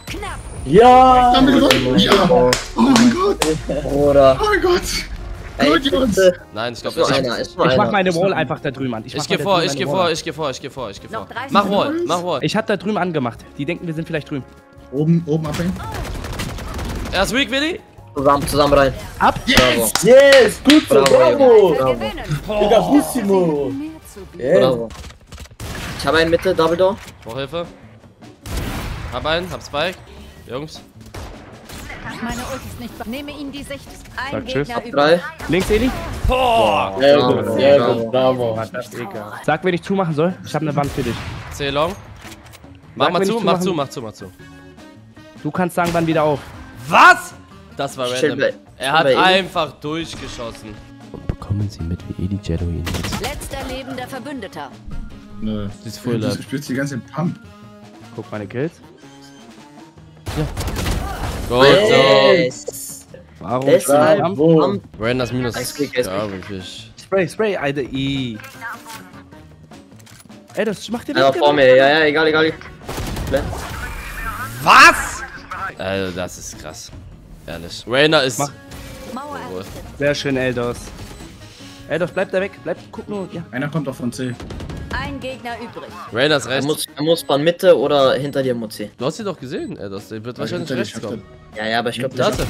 S12: Knapp.
S6: Ja!
S7: Haben wir gewonnen? Ja. Oh mein Gott.
S8: Bruder.
S7: Oh mein Gott.
S8: Ey,
S7: Gut, Jungs.
S5: Nein, ich glaube, ich,
S8: einer, ist nur
S11: Ich mach
S8: einer.
S11: meine Wall einfach da drüben an.
S5: ich
S11: mach
S5: geh vor, ich geh vor, ich geh vor, ich geh vor, ich geh vor.
S12: Noch 30
S5: Mach Wall, mach Wall.
S11: Ich hab da drüben angemacht. Die denken, wir sind vielleicht drüben.
S7: Oben, oben abhängen.
S5: Er ist weak, Willi.
S8: Zusammen, zusammen rein.
S11: Ab!
S8: Bravo.
S6: Yes! Gut so,
S8: Bravo,
S6: bravo! Bravissimo! Yes.
S8: Bravo. Ich habe einen Mitte, Double Door.
S5: Brauch Hilfe. Hab einen, hab Spike. Jungs.
S12: Meine Ult ist nicht. Nehme ihn die Sicht. Ein
S11: Sag tschüss.
S12: Gegner übrig.
S8: Drei.
S11: Links, Eli.
S5: Boah.
S6: Sehr gut, sehr
S8: bravo.
S6: gut, bravo.
S11: Sag, wen ich zumachen soll. Ich habe eine Wand für dich.
S5: C long. Mach
S11: Sag,
S5: mal
S11: wenn
S5: zu, mach zu, mach zu, mach zu.
S11: Du kannst sagen, wann wieder auf.
S5: Was? Das war random.
S8: bei-
S5: Er hat einfach durchgeschossen. Und bekommen Sie mit, wie Edi Jello ihn ist.
S12: Letzter lebender Verbündeter.
S7: Nö.
S5: Sie ist voll
S7: Du spürst die ganze Pump.
S11: Guck meine Kills.
S5: Gut so.
S8: Yes.
S11: Warum?
S8: Deshalb
S6: Bravo.
S8: am
S5: Randers minus. Ja, wirklich.
S11: Spray, Spray, Alter. I. Ey, das macht dir
S8: einer vor mir. Ja, ja, egal, egal.
S5: Was? Also, das ist krass. Ehrlich. Rainer ist.
S11: Mach.
S12: Errichtet.
S11: Sehr schön, Eldos. Eldos, bleib da weg. Bleib, guck nur. Ja.
S7: Einer kommt auch von C.
S12: Ein Gegner übrig.
S5: Rainer ist
S8: Er
S5: rechts.
S8: muss, er muss von Mitte oder hinter dir, Mutzi.
S5: Du hast sie doch gesehen, ey. Das der wird wahrscheinlich rechts kommen.
S8: Ja, ja, aber ich glaube,
S5: Das ist.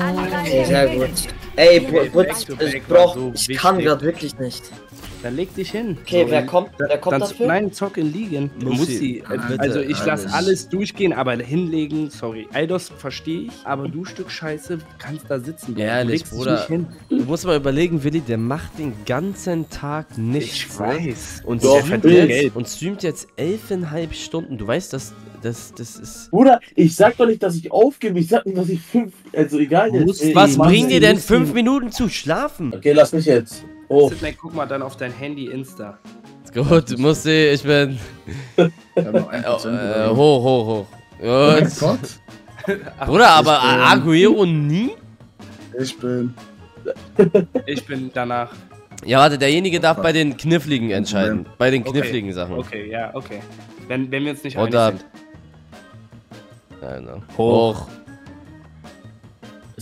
S12: Angreifer
S8: sehr
S12: gewinnen.
S8: gut. Ey, Butz, ich brauch, ich kann gerade wirklich nicht.
S11: Dann leg dich hin.
S8: Okay, wer kommt, wer kommt
S11: Dann,
S8: dafür?
S11: nein, zock in Ligen.
S5: Muss
S11: Muss
S5: sie.
S11: sie.
S7: Ah,
S11: Also ich lasse
S7: alles.
S11: durchgehen, aber hinlegen, sorry. Eidos verstehe ich, aber du Stück Scheiße kannst da sitzen. Du
S5: Ehrlich,
S11: legst dich
S5: Bruder.
S11: nicht hin.
S5: Du musst mal überlegen, Willi, der macht den ganzen Tag nichts.
S11: Ich weiß.
S5: Und,
S6: Doch,
S5: streamt
S11: verdient
S5: jetzt,
S11: Geld.
S5: und streamt jetzt elfeinhalb Stunden. Du weißt, dass das, das ist.
S6: Bruder, ich sag doch nicht, dass ich aufgebe. Ich sag nicht, dass ich fünf. Also egal jetzt.
S11: Musst-
S6: Ey,
S5: Was bringt dir denn fünf Minuten zu schlafen?
S6: Okay, lass mich jetzt. Oh,
S11: Sidney, guck mal dann auf dein Handy Insta.
S5: Gut, muss ich, ich bin.
S7: Ich hab noch
S5: Äh,
S7: 1%.
S5: äh, hoch, hoch, hoch.
S7: Oh mein
S5: Gut.
S7: Gott.
S5: Bruder, aber Aguero nie?
S7: Ich bin.
S11: Ich bin danach.
S5: Ja, warte, derjenige darf bei den kniffligen entscheiden. Bei den
S11: Okay.
S5: kniffligen Sachen.
S11: Okay, ja, okay. Wenn, wenn wir uns nicht einig sind.
S5: Ja, genau.
S11: Hoch.
S5: Hoch.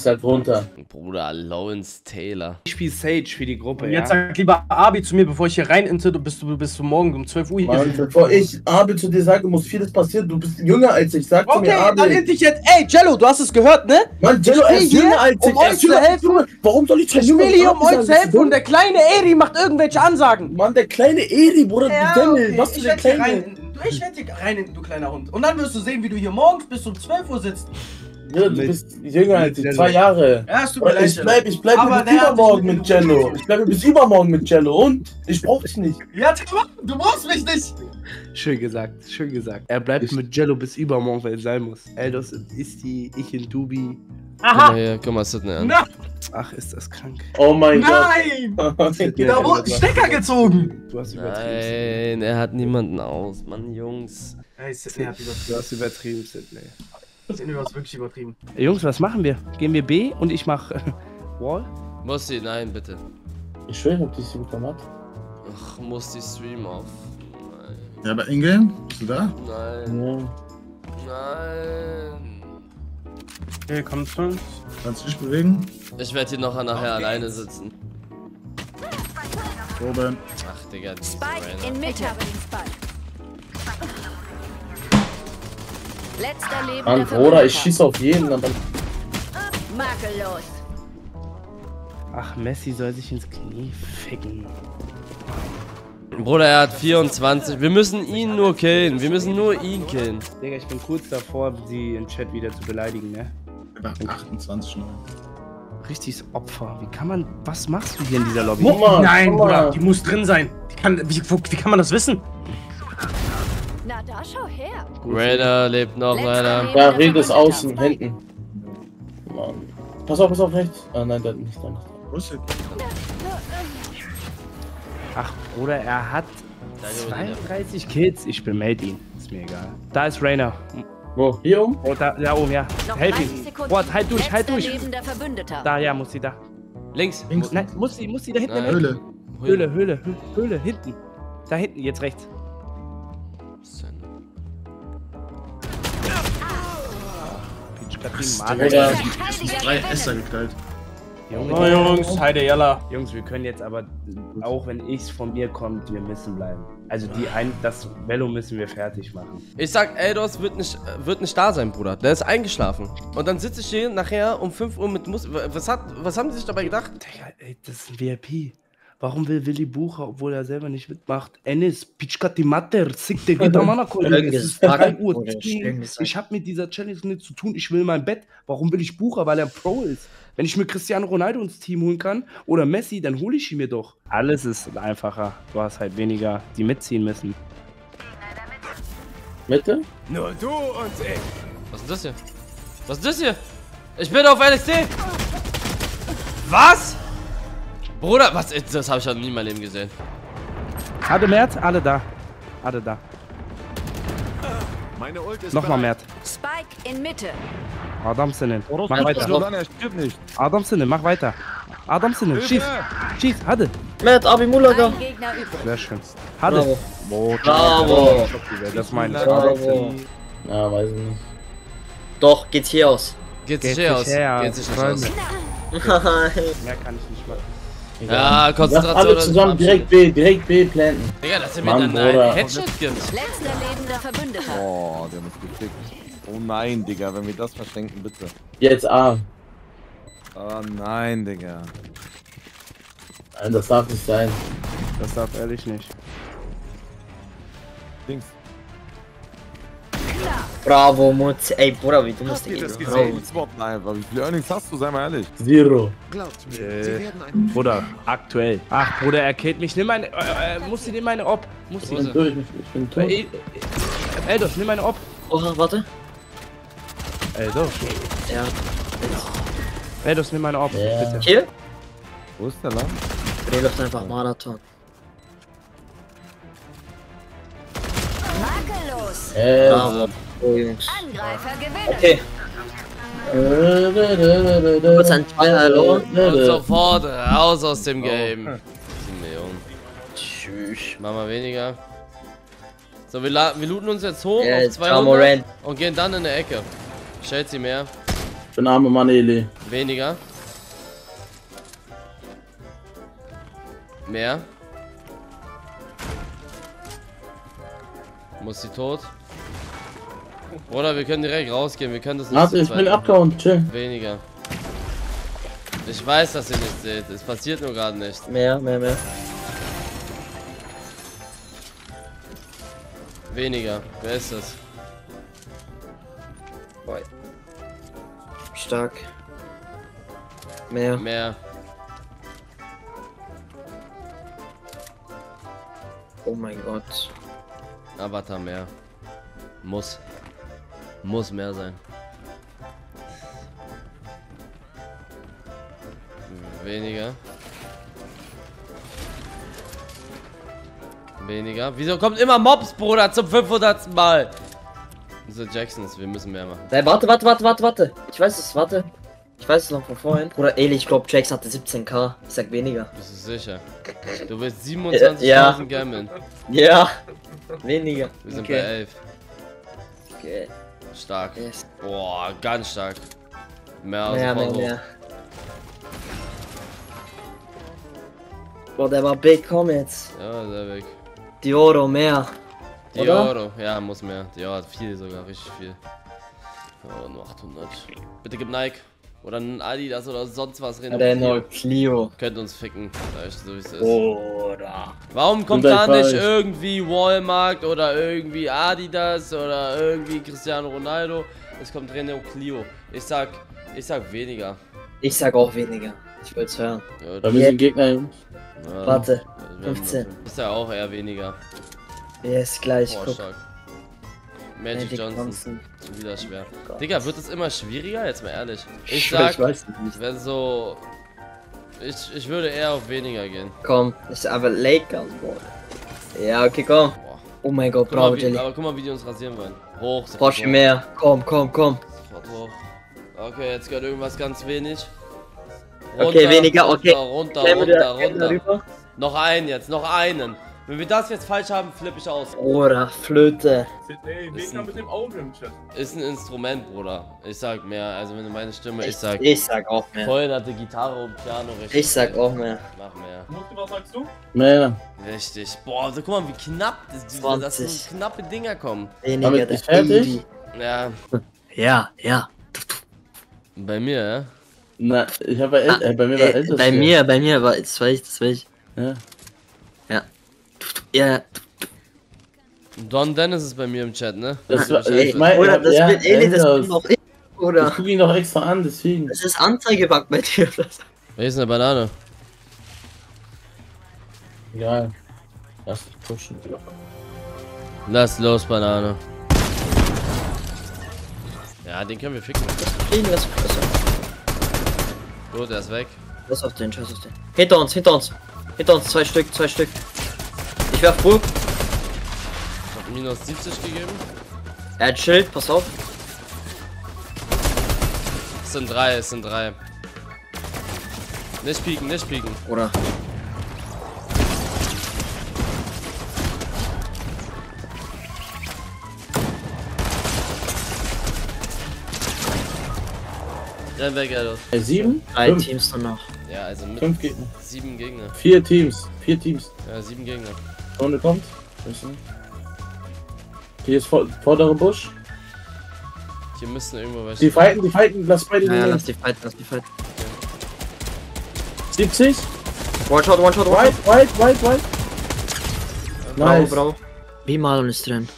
S6: Ist halt runter.
S5: Bruder, Lawrence Taylor.
S11: Ich spiele Sage für die Gruppe,
S1: Und
S11: ja.
S1: jetzt sag lieber Abi zu mir, bevor ich hier rein into, du bist, du bist du morgen um 12 Uhr hier.
S6: Mann, bevor ich Abel zu dir sage, muss vieles passieren. Du bist jünger als ich. Sag zu
S1: Okay,
S6: mir,
S1: dann
S6: Abel.
S1: hinter ich jetzt. Ey, Jello, du hast es gehört, ne?
S6: Mann, Jello, er ist jünger als ich.
S1: um
S6: Er
S1: euch
S6: ist
S1: zu
S6: jünger als
S1: helfen.
S6: Warum soll ich
S1: Ich spiele hier, um euch zu helfen und der kleine Eri macht irgendwelche Ansagen.
S6: Mann, der kleine Eri, Bruder,
S1: Ja,
S6: du Demmel.
S1: okay,
S6: Was für
S1: ich
S6: der kleine.
S1: rein. Ich werde hier rein, du kleiner Hund. Und dann wirst du sehen, wie du hier morgens bis um 12 Uhr sitzt.
S6: Ja, du bist jünger als ich, zwei Jahre.
S1: Ja, es tut mir leid,
S6: ich bleib, ich bleib
S1: Aber
S6: bis übermorgen mit Jello. Ich bleibe bis übermorgen mit Jello und ich brauch dich nicht.
S1: Ja, du brauchst mich nicht.
S11: Schön gesagt, schön gesagt. Er bleibt mit Jello bis übermorgen, weil es sein muss. Eldos in Isti, ich in Dubi.
S5: Guck mal hier, guck mal Sydney an.
S1: Na,
S11: Ach, ist das krank.
S6: Oh mein
S1: nein!
S6: Gott.
S1: Da wurde ein Stecker gezogen.
S11: Du hast übertrieben.
S5: Nein, er hat niemanden aus. Mann, Jungs.
S1: Ey, Sydney hat
S11: Du
S1: übertrieben.
S11: hast übertrieben, Sidney.
S1: Sydney, du hast wirklich übertrieben.
S11: Jungs, was machen wir? Gehen wir B und ich mach äh, Wall?
S5: Musti, nein, bitte.
S6: Ich schwöre, ich hab dich so gemacht.
S5: Ach, Musti Stream auf. Nein.
S7: Ja, aber Ingame, bist du da?
S5: Nein.
S6: Ja.
S5: Nein.
S1: Okay, komm schon.
S7: Kannst du dich bewegen?
S5: Ich werde hier noch nachher alleine sitzen.
S7: Oben.
S5: Ach, Digga. dieses
S12: Spike in Mitte. Letzter Leben
S6: Mann,
S12: der
S6: Bruder, ich schieße auf jeden und dann.
S12: Makellos.
S11: Ach, Messi soll sich ins Knie ficken.
S5: Bruder, er hat 24. Wir müssen ihn nur killen. Wir müssen nur ihn killen.
S11: Digga, ich bin kurz davor, sie im Chat wieder zu beleidigen, ne?
S7: Nach 28 noch.
S11: Richtiges Opfer. Wie kann man. Was machst du hier in dieser Lobby?
S6: Guck mal,
S1: Nein,
S6: mal.
S1: Bruder, die muss drin sein. Die kann, wie, wo, wie kann man das wissen?
S12: Da, schau her.
S5: Raider lebt noch, leider.
S6: Ja, Red ist außen, hinten. Mann. Pass auf, pass auf, rechts. Ah, nein, hat nicht da.
S7: Wo ist?
S11: Ach, Bruder, er hat 32 Kills. Ich bemelde ihn. Ist mir egal. Da ist Rainer.
S6: Wo? Hier oben?
S11: Oh, da, da oben, ja.
S12: Noch
S11: Helf
S12: 30
S11: ihm. Boah, halt durch, halt durch. Da, ja, muss sie da.
S5: Links.
S7: Links.
S11: Nein, muss sie, muss sie da hinten.
S7: Höhle.
S11: Höhle, Höhle, Höhle, Höhle, hinten. Da hinten, jetzt rechts. Katin, Mann.
S6: Bruder.
S7: Drei Esser geknallt.
S11: Junge,
S1: Oh, Jungs, Heide Jalla.
S11: Jungs, wir können jetzt aber, auch wenn ich's von mir kommt, wir müssen bleiben. Also die ein, das Velo müssen wir fertig machen.
S5: Ich sag, Eldos wird nicht, wird nicht da sein, Bruder. Der ist eingeschlafen. Und dann sitze ich hier nachher um 5 Uhr mit Mus. Was, hat, was haben die sich dabei gedacht?
S11: Digga, ey, das ist ein VIP. Warum will Willi Bucher, obwohl er selber nicht mitmacht? Ennis, Pitschkati Mater, Sick, der geht am Es ist 3
S8: Fuck,
S11: Uhr. Ich habe mit dieser Challenge nichts zu tun. Ich will mein Bett. Warum will ich Bucher? Weil er ein Pro ist. Wenn ich mir Cristiano Ronaldo ins Team holen kann oder Messi, dann hole ich ihn mir doch. Alles ist einfacher. Du hast halt weniger, die mitziehen müssen.
S6: Mitte?
S2: Nur du und ich.
S5: Was ist das hier? Was ist das hier? Ich bin auf LSD! Was? Bruder, was? Das habe ich ja nie in meinem Leben gesehen.
S11: Hatte Mert, alle da. Alle da.
S2: Meine Ult ist
S11: Nochmal. Mert.
S12: Spike in Mitte.
S11: Adamsinen. Mach weiter.
S8: noch-
S9: er stirbt nicht.
S11: Adamsinen, mach weiter. Adamsinen, schieß. Schieß, hatte.
S8: Mert, Abi Mulaga.
S11: Sehr schön. Hatte.
S8: Bravo.
S11: Das meine ich.
S8: Bravo.
S6: Ja, weiß ich nicht.
S8: Doch, geht hier aus.
S5: Geht
S11: Geht
S5: sich her aus.
S11: sich her
S5: Geht
S11: aus. Mehr kann ich nicht.
S5: Ja, Konzentration.
S6: alle
S5: und
S6: zusammen direkt B, direkt B planten.
S5: Digga, dass er mir dann einen. Headshot gibt.
S12: Letzter lebender Verbündeter.
S9: Oh, der muss gefickt. Oh nein, Digga, wenn wir das verschenken, bitte.
S6: Jetzt A.
S9: Oh nein, Digga.
S6: Nein, das darf nicht sein.
S11: Das darf ehrlich nicht.
S9: Dings.
S8: Bravo, Mutz. Ey, Bruder, wie du musst
S9: ihr das gesehen? Einfach. Wie viele Earnings hast du? Sei mal ehrlich.
S6: Zero.
S2: Glaubt mir, sie
S11: Äh,
S2: werden ein
S11: Bruder, aktuell. Ach, Bruder, er killt mich. Nimm meine. Äh, äh, muss sie nimm meine Ob. Muss
S6: Ich
S11: sie.
S6: bin durch, ich, bin tot.
S11: Äh, äh, Eldos, nimm meine Ob.
S8: Oha, warte.
S11: Eldos.
S8: Ja.
S11: Eldos, nimm meine Ob.
S6: Ja.
S11: Bitte.
S8: Hier?
S9: Wo ist der Land?
S8: Der läuft einfach Marathon.
S12: Makellos.
S6: Äh,
S8: Bravo. Oh, Jungs.
S12: Angreifer gewinnen.
S8: Okay. Kurz ein Zweier, hallo.
S5: Und sofort raus aus dem Game. 7 Millionen.
S8: Tschüss.
S5: Mach mal weniger. So, wir, wir looten uns jetzt hoch
S8: Ja,
S5: auf
S8: jetzt
S5: 200
S8: Camoran.
S5: und gehen dann in eine Ecke. Chelsea mehr,
S6: Ich bin arme Maneli.
S5: weniger. Mehr. Muss sie tot. Oder wir können direkt rausgehen, wir können das nicht
S6: Warte, ich bin abgehauen, chill.
S5: Weniger. Ich weiß, dass ihr nicht seht. Es passiert nur gerade nicht.
S8: Mehr, mehr, mehr.
S5: Weniger. Wer ist das?
S8: Boy. stark. Mehr.
S5: Mehr.
S8: Oh mein Gott.
S5: Avatar mehr. Muss. Muss mehr sein. Weniger. Weniger. Wieso kommt immer Mobs, Bruder, zum 500. Mal? So, Jacksons, wir müssen mehr machen.
S8: Nein, warte, warte, warte, warte, warte. Ich weiß es, warte. Ich weiß es noch von vorhin. Oder Eli, ich glaube, Jax hatte 17k. Ich sag weniger.
S5: Bist du sicher? Du willst 27.000
S8: Ja.
S5: gammeln.
S8: Ja. Weniger.
S5: Wir sind
S8: Okay.
S5: bei 11.
S8: Okay.
S5: Stark.
S8: Yes.
S5: Boah, ganz stark. Mehr als
S8: Mehr, mehr. Boah, der war big, komm jetzt.
S5: Ja, sehr weg.
S8: Dioro, mehr.
S5: Euro, ja, muss mehr. Die Euro hat viel sogar, richtig viel. Oh, nur 800. Bitte gib Nike. Oder ein Adidas oder sonst was rein.
S8: Renault Clio.
S5: Könnt uns ficken, so wie es ist.
S8: Oder.
S5: Warum kommt da
S6: ich
S5: nicht irgendwie Walmart oder irgendwie Adidas oder irgendwie Cristiano Ronaldo? Es kommt Renault Clio. Ich sag, ich sag weniger.
S8: Ich sag auch weniger. Ich will's hören.
S5: Ja,
S6: mir sind Gegner, Jungs.
S5: ja,
S8: Warte.
S5: das werden wir
S8: 15.
S5: noch- Ich sag auch eher weniger.
S8: Yes, gleich.
S5: Boah,
S8: Guck.
S5: stark. Magic
S8: Magic
S5: Johnson.
S8: Johnson.
S5: Wieder schwer.
S8: Gott.
S5: Digga, wird es immer schwieriger? Jetzt mal ehrlich. Ich sag,
S6: ich weiß nicht.
S5: wenn so. Ich, ich würde eher auf weniger gehen.
S8: Komm, ich sag aber Lakers, boah. Ja, okay, komm.
S5: Boah.
S8: Oh mein Gott, bravo, Jelly.
S5: aber guck mal, wie die uns rasieren wollen. Hoch,
S8: Porsche
S5: hoch.
S8: mehr. Komm, komm, komm.
S5: Sofort hoch. Okay, jetzt gehört irgendwas ganz wenig.
S8: Okay, weniger, okay.
S5: Runter, runter, runter, runter. Noch einen jetzt, noch einen. Wenn wir das jetzt falsch haben, flippe ich aus.
S8: Oder Flöte.
S6: Ey,
S5: Ist ein-
S6: mit dem Auge im Chat.
S5: Ist ein Instrument, Bruder. Ich sag mehr. Also wenn du meine Stimme, ich,
S8: Ich,
S5: sag.
S8: ich sag auch mehr.
S5: Vorhin hatte Gitarre und Piano richtig.
S8: Ich sag auch mehr.
S5: Mach mehr.
S6: Was sagst du? Mehr.
S5: Richtig. Boah, so, guck mal, wie knapp das, diese, dass so
S8: 20.
S5: knappe Dinger kommen.
S8: Weniger
S6: Damit ist fertig?
S5: Ja,
S8: Ja, ja.
S5: bei mir, ja.
S6: Na, ich habe bei, El äh, bei mir war
S8: Äh, bei mir, bei mir war, das weiß ich, das weiß ich.
S6: Ja.
S8: Ja,
S5: Don Dennis ist bei mir im Chat, ne?
S6: Das war, ich mein,
S8: oder
S6: ich
S8: das
S6: ja,
S8: wird Eli, das
S6: Ende
S8: bin
S6: aus-
S8: doch ich,
S6: Ich
S8: oder?
S6: guck ihn doch extra an, deswegen.
S8: Das ist Anzeigebug bei dir. Das
S5: Wer ist eine Banane?
S6: Egal. Lass dich pushen.
S5: Lass los, Banane. Ja, den können wir ficken.
S8: kriegen das besser.
S5: Gut, er ist weg.
S8: Scheiß auf den, scheiß auf den. Hinter uns, hinter uns. Hinter uns, zwei Stück, zwei Stück. Ich werf Burg.
S5: Ich hab minus 70 gegeben.
S8: Er hat Schild, pass auf.
S5: Es sind drei, es sind drei. Nicht pieken, nicht pieken.
S8: Oder?
S5: Renn weg, Eldos.
S6: Äh, sieben?
S8: Drei
S6: Fünf.
S8: Teams nur noch.
S5: Ja, also mit
S6: Fünf Gegner.
S5: sieben Gegner.
S6: Vier Teams. Vier Teams.
S5: Ja, sieben Gegner.
S6: Runde kommt. Hier ist vor, vordere Busch.
S5: Hier müssten irgendwo welche.
S6: Die fighten, die fighten. Lass beide
S8: Ja, lass die fighten, lass die fighten.
S6: 70.
S8: One shot, one shot, one
S6: White,
S8: shot.
S6: white, white, white.
S8: Bravo,
S6: Nice.
S8: bravo. Wie Marlon ist drin?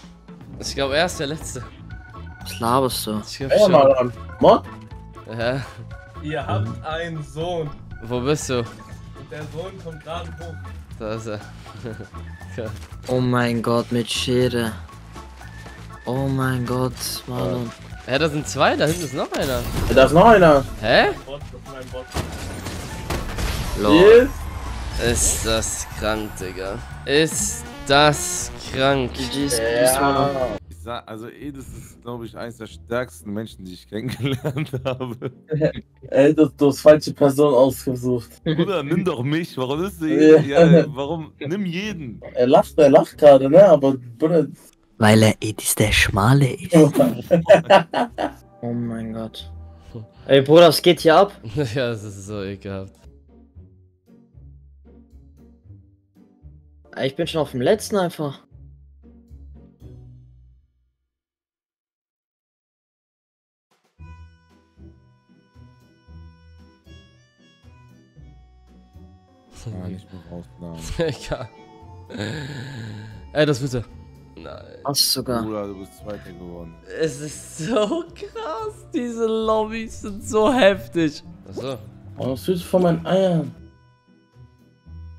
S5: Ich glaube, er ist der Letzte.
S8: Was laberst du?
S5: Ich glaub
S6: Ja,
S5: schon.
S6: mal an. Mod?
S5: Ja.
S1: Ihr habt einen Sohn.
S5: Wo bist du?
S1: Und der Sohn kommt gerade hoch.
S5: Da ist er. Ja.
S8: Oh mein Gott, mit Schere. Oh mein Gott, Marlon.
S5: Hä, da sind zwei, da hinten ist noch einer.
S6: Da ist noch einer.
S5: Hä?
S8: Lol.
S5: Ist das krank, Digga. Ist das krank.
S8: GG's.
S14: Ich sag, also Edis ist, glaube ich, eines der stärksten Menschen, die ich kennengelernt habe.
S6: Ey, du, du hast falsche Person ausgesucht.
S14: Bruder, nimm doch mich. Warum ist du
S6: Ja.
S14: ja, warum? Nimm jeden.
S6: Er lacht, er lacht gerade, ne? Aber Bruder.
S8: Weil er Edis der Schmale ist. Oh mein Gott. Ey Bruder, was geht hier ab?
S5: ja, das ist so ekelhaft.
S8: Ey, Ich bin schon auf dem letzten einfach.
S14: Ja, nicht mehr raus, nein.
S5: Egal. Ey, das bitte. Nein.
S8: Was sogar.
S14: Bruder, du bist Zweiter geworden.
S5: Es ist so krass. Diese Lobbys sind so heftig. Achso.
S6: Oh, was willst du von meinen Eiern?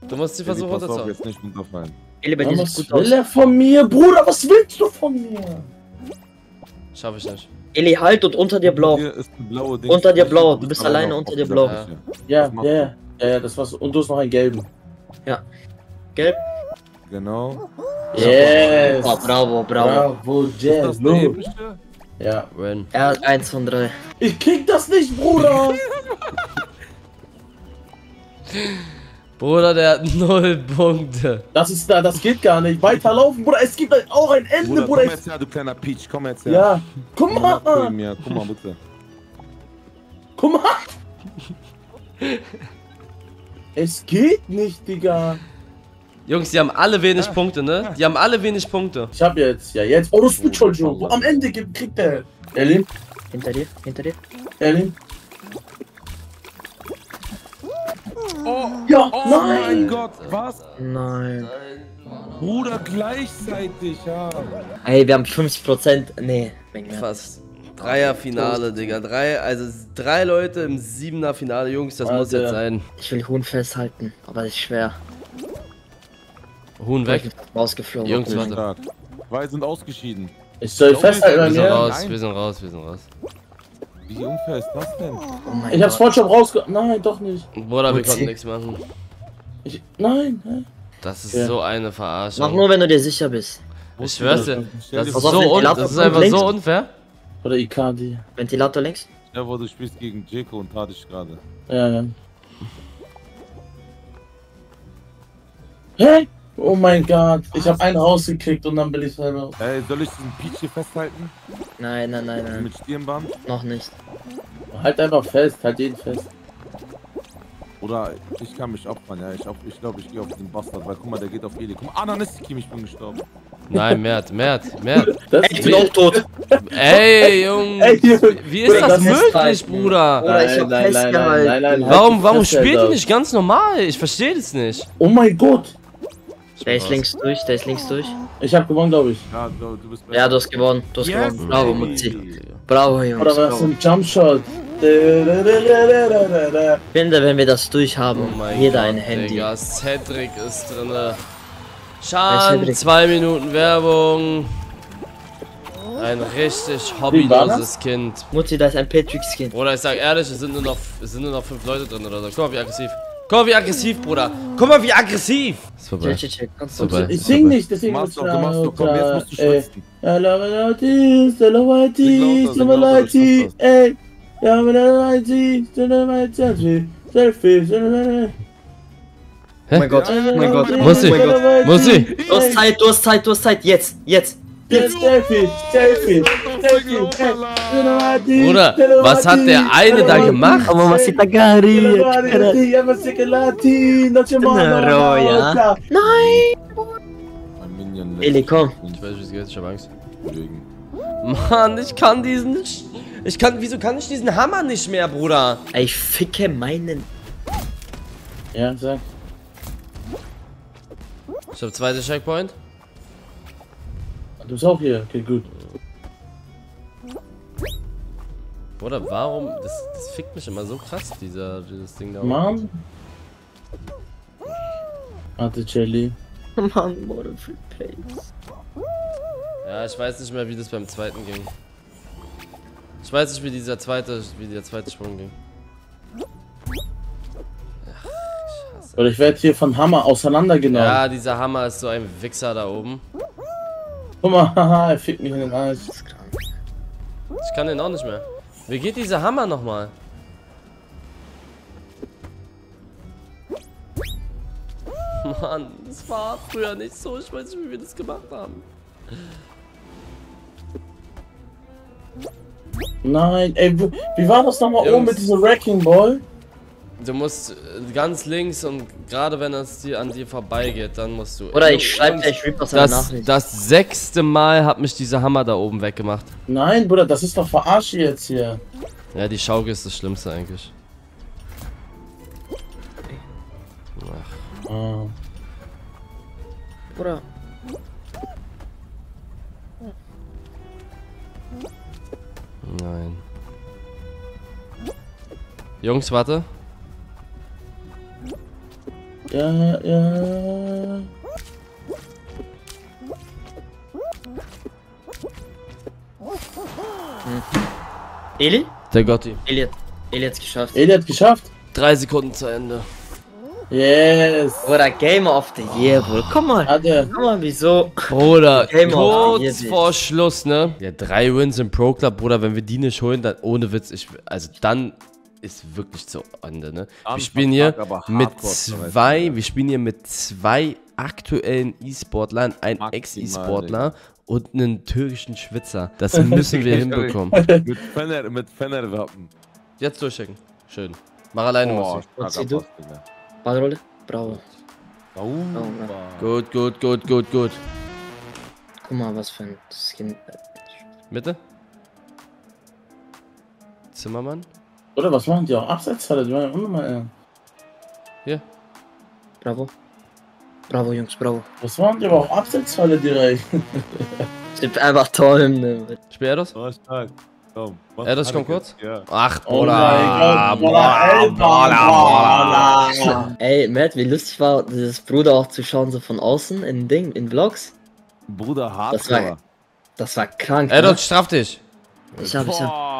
S5: Du musst sie versuchen runterzuhauen.
S14: jetzt nicht runterfallen.
S8: Eli, bei dir
S6: was
S8: gut
S6: will
S8: aus.
S6: er von mir? Bruder, was willst du von mir?
S5: Schaff ich nicht.
S8: Eli, halt und unter dir blau.
S14: Hier ist ein blauer Ding.
S8: Unter dir blau. Du
S14: bist alleine
S8: unter dir blau.
S6: Ja, ja, ja, ja, das war's. Und du hast noch einen gelben.
S8: Ja. Gelb.
S14: Genau.
S6: Yes.
S8: Oh, bravo, bravo.
S6: Bravo,
S14: Ist
S6: Jazz.
S14: das epische?
S6: Ja.
S5: Win.
S8: Er hat eins von drei.
S6: Ich krieg das nicht, Bruder.
S5: Bruder, der hat null Punkte.
S6: Das ist da, das geht gar nicht. Weiterlaufen, Bruder. Es gibt auch ein Ende,
S14: Bruder,
S6: Bruder.
S14: komm jetzt her, du kleiner Peach, komm jetzt her.
S6: Ja. Guck
S14: Komm mal guck mal bitte.
S6: Guck mal. Es geht nicht, Digga.
S5: Jungs, die haben alle wenig Punkte, ne? Die haben alle wenig Punkte.
S6: Ich hab jetzt, ja, jetzt. Oh, das ist schon Joe. Am Ende gibt- kriegt er. Erlin,
S8: Hinter dir, hinter dir.
S6: Erlin.
S14: Oh,
S6: Ja,
S14: oh
S6: nein.
S14: mein Gott, was?
S8: Nein.
S14: Bruder, gleichzeitig, ja.
S8: Ey, wir haben 50%. Nee.
S5: Fast. Dreier-Finale, Digga. Drei, also drei Leute im Siebener-Finale, Jungs, das muss
S6: Alter.
S5: jetzt sein.
S8: Ich will Huhn festhalten, aber das ist schwer.
S5: Huhn weg.
S8: Rausgeflogen.
S5: Jungs, warte.
S14: Zwei sind ausgeschieden.
S6: Ich soll festhalten
S5: Wir sind raus,
S14: Nein.
S5: wir sind raus, wir sind raus.
S14: Wie unfair ist das denn?
S8: Oh mein
S6: Ich hab's vorhin schon rausge... Nein, doch nicht.
S5: Bruder, wir konnten nichts machen.
S6: Ich... Nein, nein.
S5: Das ist
S6: Ja.
S5: so eine
S8: Mach
S5: Verarschung.
S8: nur, wenn du dir sicher bist.
S5: Ich schwör's dir, das ist so un das ist einfach so unfair.
S6: Oder Icardi.
S8: Ventilator links.
S14: Ja, wo du spielst gegen Jeko und Tadic gerade.
S6: Ja, ja. Hä? Oh mein Gott. Ich hab einen rausgekriegt und dann bin ich selber.
S14: Ey, soll ich diesen Peach hier festhalten?
S8: Nein, nein, nein, nein.
S14: Mit Stirnband?
S8: Noch nicht.
S6: Halt einfach fest, halt jeden fest.
S14: Oder ich kann mich opfern, ja. Ich glaube, ich, glaub, ich gehe auf den Bastard, weil guck mal, der geht auf Eli. Guck mal, ah, dann ist Kim, ich bin gestorben.
S5: Nein, Mert, Mert, Mert.
S6: Das
S8: Ich bin auch tot.
S5: Ey, Junge.
S6: Ey, Junge.
S5: Wie ist
S6: Bruder,
S5: das
S6: das
S5: möglich. Bruder?
S8: Oder ich hab festgehalten.
S6: halt
S5: Warum,
S6: die
S5: warum
S6: Fresse,
S5: spielt ihr nicht ganz normal? Ich verstehe das nicht.
S6: Oh mein Gott.
S8: Der ist links durch, der ist links durch.
S6: Ich hab gewonnen, glaube ich.
S14: Ja, du, du bist
S8: Ja, du hast gewonnen. Du hast
S14: Yes,
S8: gewonnen. Bravo. Mutzi. Bravo, Jungs.
S6: Oder was
S8: Bravo.
S6: ein Jumpshot.
S8: Ich finde, wenn wir das durchhaben,
S5: Oh
S8: jeder
S5: Gott,
S8: ein Handy.
S5: Digga, Cedric ist drinne.
S8: Ist Cedric?
S5: zwei Minuten Werbung. Ein richtig hobbyloses Kind.
S8: Mutti, da ist ein Patrick-Skin.
S5: Bruder, ich sag ehrlich, es sind nur noch, es sind nur noch fünf Leute drin oder so. Guck mal, wie aggressiv. Guck mal, wie aggressiv, Bruder. Guck mal, wie aggressiv. Ist vorbei.
S8: Chill, chill, chill. Ganz
S5: So
S8: kurz.
S5: bei-
S6: Ich sing nicht, deswegen
S14: Du machst doch, du machst doch, komm, jetzt musst du
S6: ey.
S14: schwitzen.
S6: Ja, lava lauti, stella whitey,
S14: Sing lauter, sing
S6: stella
S14: lauter,
S6: whitey,
S14: das
S6: ey. Ja, lava whitey, stella whitey, selfie,
S8: Oh mein Gott, oh mein Gott.
S5: Muss ich?
S8: Oh mein Gott.
S5: Muss ich?
S8: Du hast Zeit, du hast Zeit, du hast Zeit. Jetzt, jetzt.
S6: Jetzt Selfie, Selfie, Selfie, ey. Stella whitey,
S5: Bruder, was hat der eine da gemacht?
S8: Aber was da
S6: ist
S8: Tenero, ja. Nein. Eli, komm.
S5: Ich weiß, wie es geht, ich hab Angst. Mann, ich kann diesen. Sch- Ich kann. Wieso kann ich diesen Hammer nicht mehr, Bruder?
S8: Ey, Ich ficke meinen.
S6: Ja, sag.
S5: Ich hab zweite Checkpoint.
S6: Du bist auch hier, okay, gut.
S5: Bruder, warum? Das, das fickt mich immer so krass, dieser, dieses Ding da. oben.
S6: Mann. Warte, Jelly.
S8: Mann, Modern Free Pace.
S5: Ja, ich weiß nicht mehr, wie das beim zweiten ging. Ich weiß nicht, wie dieser zweite, wie der zweite Sprung ging.
S6: Oder ich werde hier von Hammer auseinandergenommen.
S5: Ja, dieser Hammer ist so ein Wichser da oben.
S6: Guck mal, haha, er fickt mich in den Arsch.
S5: Ich kann den auch nicht mehr. Wie geht dieser Hammer nochmal? Mann, das war früher nicht so. Ich weiß nicht, wie wir das gemacht haben.
S6: Nein, ey, wie war das nochmal oben mit diesem Wrecking Ball?
S5: Du musst äh, ganz links und gerade wenn es dir an dir vorbeigeht, dann musst du.
S8: Oder ich
S5: Jungs,
S8: schreib gleich Reapers
S5: das,
S8: Nachricht.
S5: das sechste Mal hat mich dieser Hammer da oben weggemacht.
S6: Nein, Bruder, das ist doch Verarsche jetzt hier.
S5: Ja, die Schaukel ist das Schlimmste eigentlich. Ach,
S6: Ah.
S8: Oder?
S5: Nein. Jungs, warte.
S6: Ja, ja.
S8: Eli?
S5: Der Gotti.
S8: Eli hat, Eli hat's geschafft.
S6: Eli hat geschafft.
S5: Drei Sekunden zu Ende.
S6: Yes.
S8: Oder Gamer of the Year wohl. Komm mal.
S6: Hatte.
S8: Guck mal, wieso?
S5: Bruder,
S8: Gamer of the Year,
S5: kurz vor Schluss, ne? Ja, drei Wins im Pro Club, Bruder, wenn wir die nicht holen, dann ohne Witz, ich, also dann ist wirklich zu Ende, ne? Wir spielen hier mit zwei, wir spielen hier mit zwei aktuellen E-Sportlern, ein Ex-E-Sportler und einen türkischen Schwitzer. Das müssen wir hinbekommen.
S14: mit Fenner, mit Fenner-Wappen.
S5: Jetzt durchchecken. Schön. Mach alleine,
S14: Oh.
S8: Was. Ballrolle? Bravo.
S14: Oh,
S5: Gut, gut, gut, gut, gut.
S8: Guck mal, was für ein Skin.
S5: Mitte? Zimmermann?
S6: Oder was machen die auch? Abseitsfalle, die waren ja unnormal, ey.
S5: Hier.
S8: Bravo. Bravo, Jungs, bravo.
S6: Was machen die aber auch Abseitsfalle direkt?
S8: Sind einfach toll. Ne?
S5: Spiel das?
S14: Oh, stark. Komm.
S5: Er das kommt kurz?
S14: Ja.
S5: Ach,
S6: Oh
S5: Bruder, Bruder,
S6: Alter.
S8: Ey, Matt, wie lustig war dieses Bruder auch zu schauen, so von außen in Ding, in Vlogs.
S14: Bruder
S8: Das war, das war krank.
S5: Ey,
S8: ne?
S5: dort straff dich.
S8: Ich hab, ich hab.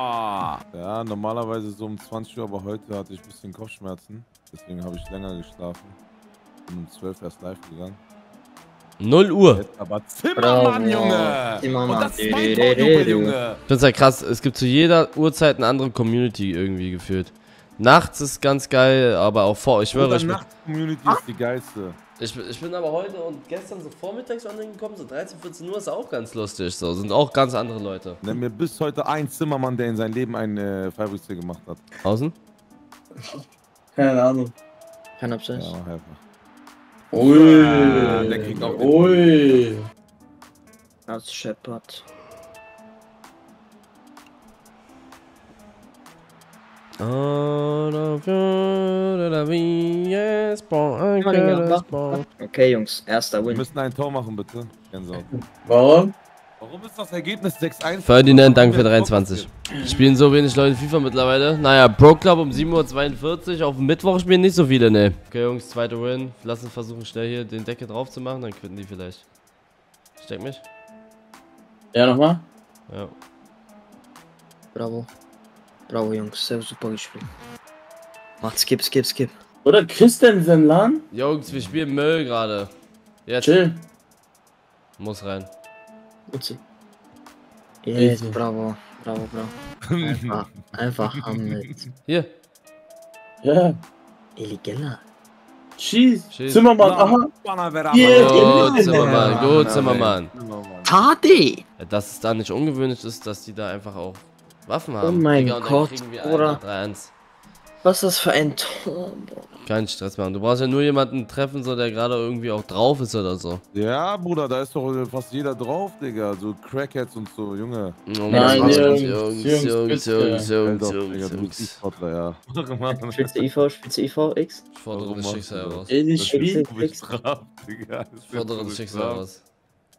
S14: Ja, normalerweise so um 20 Uhr, aber heute hatte ich ein bisschen Kopfschmerzen. Deswegen habe ich länger geschlafen. Bin um 12 erst live gegangen.
S5: 0 Uhr.
S14: Jetzt aber Zimmermann. Junge!
S8: Zimmermann.
S14: Und das ist mein Torjubel, Junge!
S5: Ich find's halt krass, es gibt zu jeder Uhrzeit eine andere Community irgendwie gefühlt. Nachts ist ganz geil, aber auch vor, ich schwöre,
S14: Nacht-Community ist die geilste.
S5: Ich, bin- ich bin aber heute und gestern so vormittags online gekommen, so 13, 14 Uhr ist auch ganz lustig, so, sind auch ganz andere Leute.
S14: Nenn mir bis heute ein Zimmermann, der in seinem Leben ein äh, Freiwurzel gemacht hat.
S5: Außen?
S6: Keine Ahnung.
S8: Kein Abseits.
S14: Ja, mach einfach.
S6: Ui.
S14: Ah, der kriegt auch
S6: Ui.
S8: Als Shepard. Okay, Jungs, erster
S14: Wir
S8: Win.
S14: müssen ein Tor machen, bitte.
S6: Warum?
S14: Warum ist das Ergebnis 6-1?
S5: Ferdinand, danke für 23. Spielen so wenig Leute FIFA mittlerweile. Naja, Pro Club um 7.42 Uhr. Auf dem Mittwoch spielen nicht so viele, ne. Okay, Jungs, zweite Win. Lass uns versuchen, schnell hier den Deckel drauf zu machen, dann quitten die vielleicht. Steck mich.
S6: Ja, nochmal?
S5: Ja.
S8: Bravo. Bravo, Jungs, sehr super gespielt. Macht skip, skip, skip.
S6: Oder Christensen Lan?
S5: Jungs, wir spielen Müll gerade. Jetzt.
S6: Chill.
S5: Muss rein.
S8: Uzi. Yes,
S6: Easy.
S8: bravo. Bravo, bravo. Einfach, einfach Hamlet.
S5: Hier.
S6: Ja.
S8: Illegella.
S6: Schieß.
S5: Schieß.
S6: Zimmermann, aha. Yeah,
S5: Gut,
S6: yeah.
S5: Zimmermann, gut, Zimmermann.
S8: Tadi!
S5: Ja, dass es da nicht ungewöhnlich ist, dass die da einfach auch Waffen haben.
S8: Oh mein
S5: Digga, und dann
S8: Gott,
S5: kriegen wir
S8: Bruder.
S5: einen 3-1.
S8: Was ist das für ein Tor, Bruder?
S5: Keinen Stress machen. Du brauchst ja nur jemanden treffen, so der gerade irgendwie auch drauf ist oder so.
S14: Ja, Bruder, da ist doch fast jeder drauf, Digga. So Crackheads und so, Junge.
S5: Oh
S6: Nein, Jungs,
S5: Jungs,
S6: Jungs,
S5: Jungs. Jungs, Jungs, Jungs, Jungs.
S14: E-Sportler, ja.
S8: Du IV? Spielst du IV, X?
S5: Ich fordere das Schicksal
S14: Digga.
S5: Ich fordere das Schicksal heraus.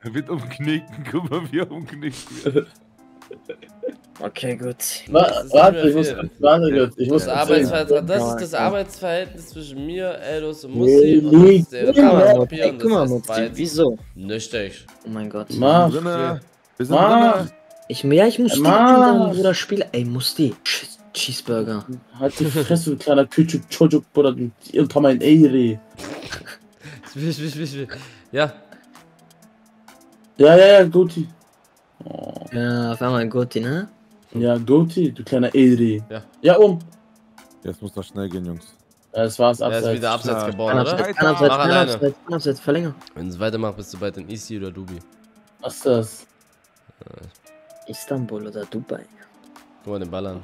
S14: Er wird umknicken, guck mal, wie er umknickt wird.
S8: Okay, gut.
S6: Wa-
S5: Das ist
S6: Warte, ich muss, warte kurz, ich muss
S5: Das. Arbeitsverhältnis, das ist das. Arbeitsverhältnis zwischen mir, Eldos und
S6: Nee,
S5: Mussi. Und
S6: nee,
S5: das ist der
S6: guck mal,
S5: Papier
S8: Ey,
S5: und
S8: guck mal,
S5: beides
S8: wieso?
S5: Nichtig.
S8: Oh mein Gott.
S6: Mach.
S14: Drinne. Wir sind
S6: Mach.
S14: drinne.
S8: Ich, ja, ich muss Bruder spielen. Ey, Musti. Ch- Cheeseburger.
S6: Halt die Fresse, du kleiner Küçük Çocuk, Bruder, du unter mein Eyri.
S5: Wisch, wisch, wisch, wisch. Ja,
S6: Ja, ja, ja, Guti.
S8: Ja, auf einmal Gotti, ne?
S6: Ja, Guti, du kleiner Eyri.
S5: Ja.
S6: Ja, um.
S14: Jetzt muss das schnell gehen, Jungs.
S6: Ja, das war's,
S5: er ist
S6: abseits.
S5: wieder abseits
S14: Stark.
S5: geboren, oder?
S8: Abseits, Abseits. Abseits, Abseits, verlänger.
S5: Wenn es weitermacht, bist du bald in Easy oder Dubi.
S6: Was ist das?
S8: Istanbul oder Dubai.
S5: Guck mal den Ballern.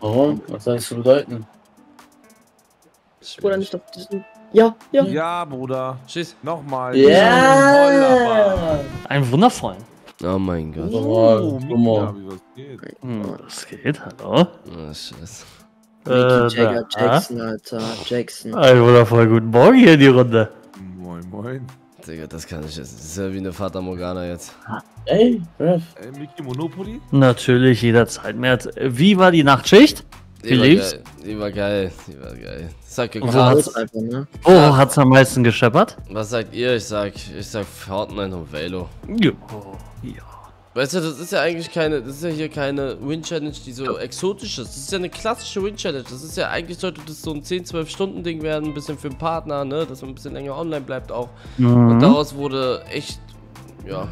S6: Warum? Was soll das zu bedeuten?
S8: Bruder, nicht auf diesen. Ja, ja.
S14: Ja, Bruder.
S5: Schieß.
S14: Nochmal.
S6: Ja!
S15: Ein wundervollen.
S5: Oh mein Gott.
S6: Normal,
S14: Ja,
S6: normal.
S14: wie was geht.
S15: Hm, Was geht? Hallo?
S5: Oh, Scheiße.
S8: Mickey
S15: Äh,
S8: Jagger
S15: da.
S8: Jackson, Alter. Jackson.
S15: Ein wundervoll guten Morgen hier in die Runde.
S14: Moin, moin.
S5: Digga, das kann ich jetzt. Das ist ja wie eine Fata Morgana jetzt.
S6: Ey, Ref.
S14: Ey, Mickey Monopoly?
S15: Natürlich, jederzeit. Mert, wie war die Nachtschicht?
S5: Die war geil. Die war geil. Die war geil. Sag
S15: Wo
S5: gekratzt.
S15: hat's, wo hat's am meisten gescheppert?
S5: Was sagt ihr? Ich sag, ich sag Fortnite und Velo.
S15: Ja.
S5: Weißt du, das ist ja eigentlich keine, das ist ja hier keine Win-Challenge, die so exotisch ist. Das ist ja eine klassische Win-Challenge. Das ist ja, eigentlich sollte das so ein 10-12-Stunden-Ding werden, ein bisschen für den Partner, ne, dass man ein bisschen länger online bleibt auch.
S15: Mhm.
S5: Und daraus wurde echt, ja,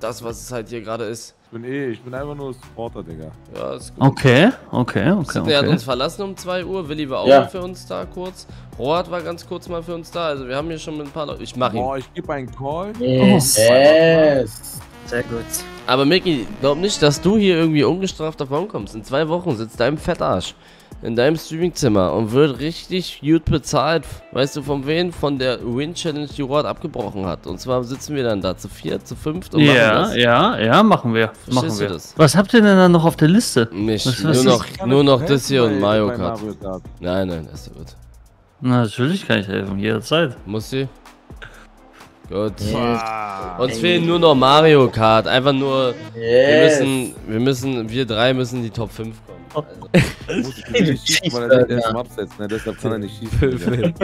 S5: das, was es halt hier gerade ist.
S14: Ich bin eh, ich bin einfach nur Supporter, Digga.
S5: Ja, ist gut.
S15: Okay, okay, okay.
S5: Hat
S15: okay.
S5: uns verlassen um 2 Uhr, Willi war auch
S14: Ja.
S5: mal für uns da kurz. Rohat war ganz kurz mal für uns da, also wir haben hier schon mit ein paar Leuten. Ich mach ihn.
S14: Boah, ich gebe einen Call.
S8: Yes.
S6: Yes.
S8: Sehr gut.
S5: Aber Micky, glaub nicht, dass du hier irgendwie ungestraft davon kommst. In zwei Wochen sitzt dein Fettarsch in deinem Streamingzimmer und wird richtig gut bezahlt. Weißt du von wen? Von der Win Challenge, die Rod abgebrochen hat. Und zwar sitzen wir dann da zu vier, zu fünft und machen
S15: Ja,
S5: das.
S15: ja, ja, machen wir.
S5: Verstehst
S15: machen wir.
S5: das?
S15: Was habt ihr denn dann noch auf der Liste?
S5: Nicht,
S15: Was-
S5: nur
S15: was
S5: noch,
S15: ist-
S5: nur noch das hier und Mario Kart.
S14: Mario Kart.
S5: Nein, nein, das ist gut.
S15: Natürlich kann ich helfen, jederzeit.
S5: Muss sie? Gut.
S15: Yes.
S5: Uns fehlen nur noch Mario Kart. Einfach nur. Wir
S6: Yes.
S5: müssen. Wir müssen. Wir drei müssen in die Top 5 kommen.
S14: Schießen, weil er Abseits, ne? Deshalb kann er nicht schießen.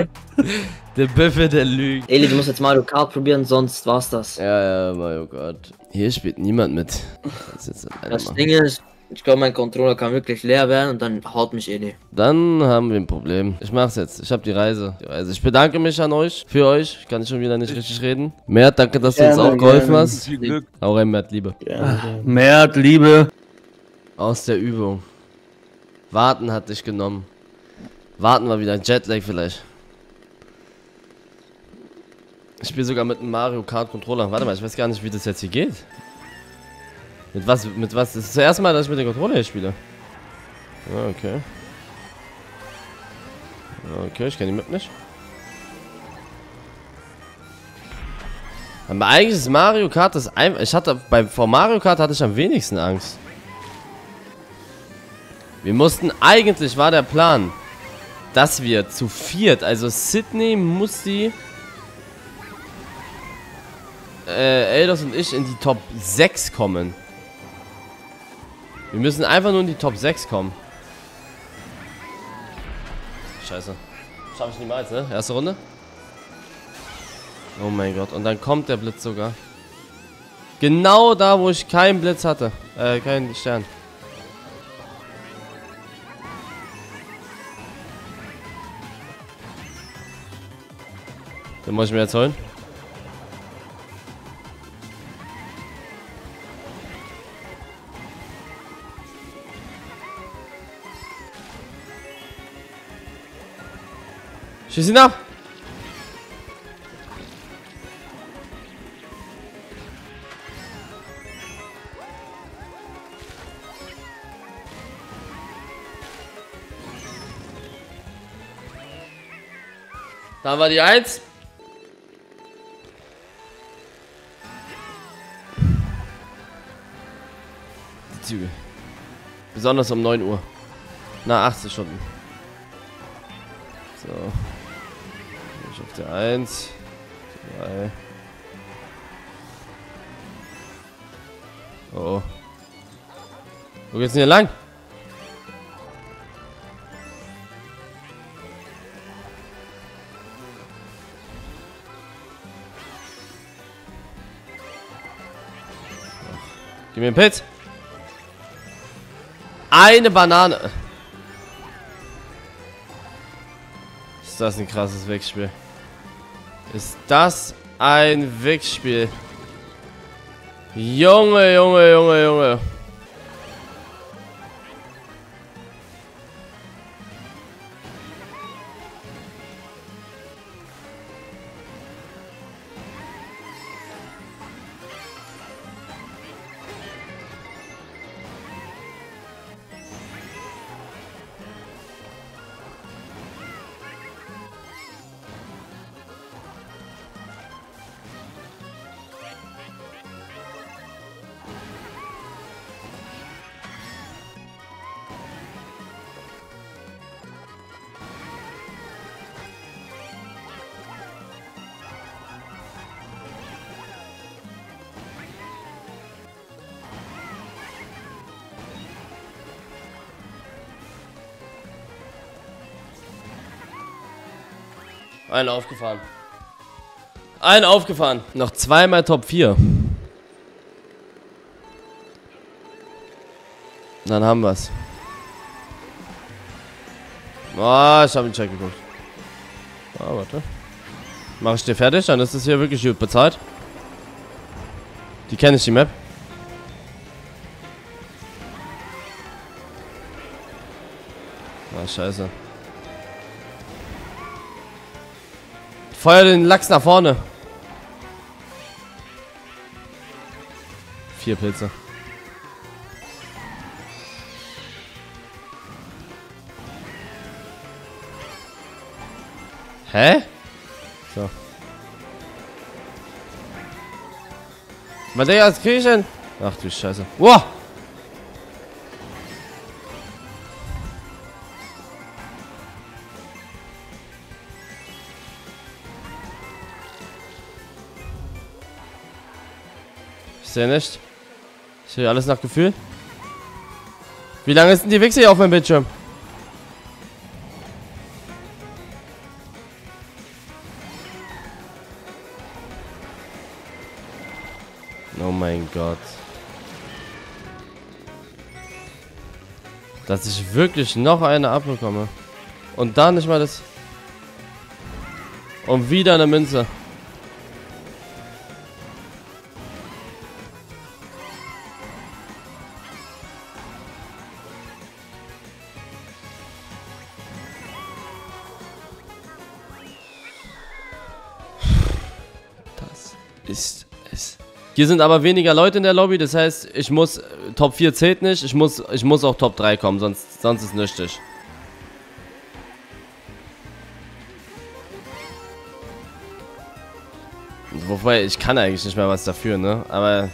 S5: Der Büffel, der lügt.
S8: Eli, du musst jetzt Mario Kart probieren, sonst war's das.
S5: Ja, ja, Mario Kart. Hier spielt niemand mit. Das, ist jetzt alleine
S8: Das. Ding ist, ich glaube, mein Controller kann wirklich leer werden und dann haut mich Eli.
S5: Dann haben wir ein Problem. Ich mach's jetzt. Ich hab die Reise. Die Reise. Ich bedanke mich an euch. Für euch. Ich kann schon wieder nicht richtig reden. Mert, danke, dass du uns
S6: Gerne,
S5: auch geholfen
S6: gerne.
S5: hast.
S14: Viel Glück.
S5: Auch rein, Mert, Liebe.
S15: Mert, Liebe.
S5: Aus der Übung. Warten hat dich genommen. Warten war wieder ein Jetlag vielleicht. Ich spiele sogar mit einem Mario Kart Controller. Warte mal, ich weiß gar nicht, wie das jetzt hier geht. Mit was, mit was? Das ist das erste Mal, dass ich mit dem Controller hier spiele. Ah, okay. Okay, ich kenne die Map nicht. Aber eigentlich ist Mario Kart das einfach. Ich hatte beim vor Mario Kart hatte ich am wenigsten Angst. Wir mussten eigentlich war der Plan, dass wir zu viert, also Sydney, Musti, äh, Eldos und ich in die Top 6 kommen. Wir müssen einfach nur in die Top 6 kommen. Scheiße. Schaffe ich niemals, ne? Erste Runde. Oh mein Gott. Und dann kommt der Blitz sogar. Genau da, wo ich keinen Blitz hatte. Äh, keinen Stern. Den muss ich mir jetzt holen. Schieß ihn ab! Da war die Eins. Die Züge. Besonders um 9 Uhr. Na, 18 Stunden. So. Der 1. 2. Oh. Wo geht's denn hier lang? Gib mir einen Pilz. Eine Banane. Ist das ein krasses Wegspiel? Ist das ein Wegspiel? Junge, Junge, Junge, Junge. Einen aufgefahren. Einen aufgefahren. Noch zweimal Top 4. Dann haben wir's. Oh, ich habe den Check geguckt. Ah, warte. Mach ich dir fertig, dann ist es hier wirklich gut bezahlt. Die kenne ich, die Map. Ah, scheiße. Feuer den Lachs nach vorne. Vier Pilze. Hä? So. Als krieg? Ach du Scheiße. Wow! Sehe nicht. Ich sehe alles nach Gefühl. Wie lange denn die Wichse hier auf meinem Bildschirm? Oh mein Gott. Dass ich wirklich noch eine abbekomme. Und da nicht mal das... Und wieder eine Münze. Ist es. Hier sind aber weniger Leute in der Lobby, das heißt, ich muss, Top 4 zählt nicht, ich muss, ich muss auch Top 3 kommen, sonst, sonst ist nichtig. Wobei, ich kann eigentlich nicht mehr was dafür, ne? Aber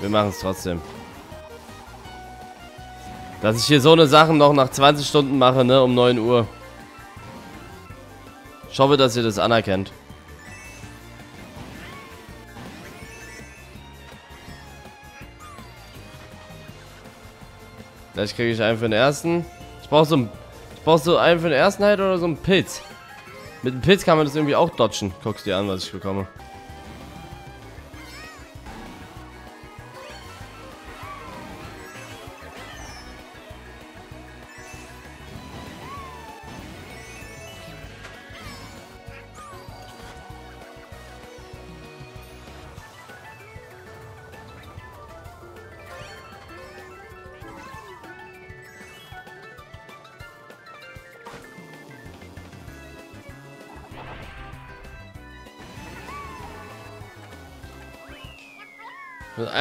S5: wir machen es trotzdem. Dass ich hier so eine Sachen noch nach 20 Stunden mache, ne? Um 9 Uhr. Ich hoffe, dass ihr das anerkennt. Vielleicht kriege ich einen für den ersten. Ich brauche so einen, ich brauche so einen für den ersten halt oder so einen Pilz. Mit dem Pilz kann man das irgendwie auch dodgen. Guckst dir an, was ich bekomme.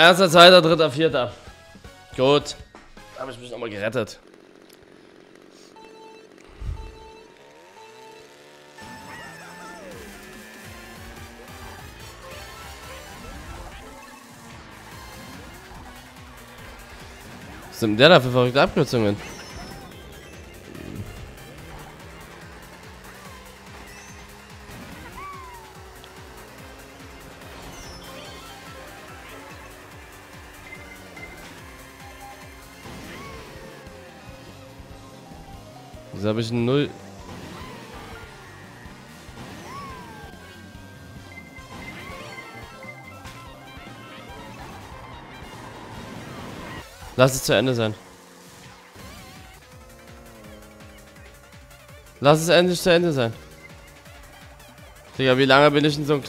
S5: Erster, zweiter, dritter, vierter. Gut. Da habe ich mich nochmal gerettet. Was sind der da für verrückte Abkürzungen? Wieso habe ich ein Null? Lass es zu Ende sein. Lass es endlich zu Ende sein. Digga, wie lange bin ich in so.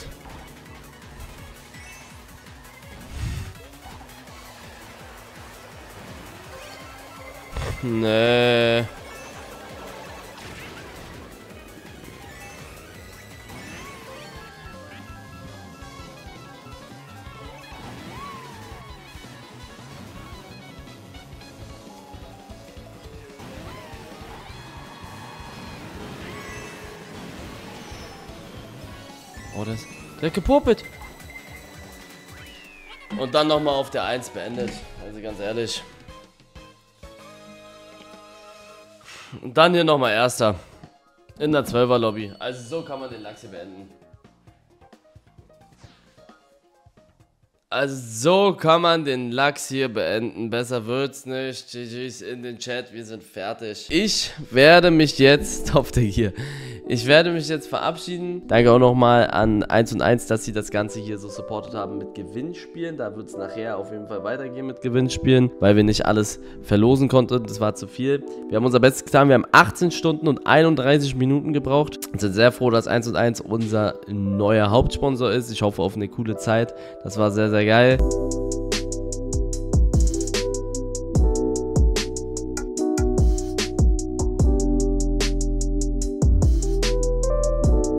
S5: Nee. Gepopelt. Und dann nochmal auf der 1 beendet. Also ganz ehrlich. Und dann hier nochmal Erster. In der 12er Lobby. Also so kann man den Lachs hier beenden. Also so kann man den Lachs hier beenden. Besser wird's nicht. GG's in den Chat. Wir sind fertig. Ich werde mich jetzt der hier. Ich werde mich jetzt verabschieden. Danke auch nochmal an 1 und 1, dass sie das Ganze hier so supportet haben mit Gewinnspielen. Da wird es nachher auf jeden Fall weitergehen mit Gewinnspielen, weil wir nicht alles verlosen konnten. Das war zu viel. Wir haben unser Bestes getan. Wir haben 18 Stunden und 31 Minuten gebraucht. Und sind sehr froh, dass 1 und 1 unser neuer Hauptsponsor ist. Ich hoffe auf eine coole Zeit. Das war sehr, sehr geil.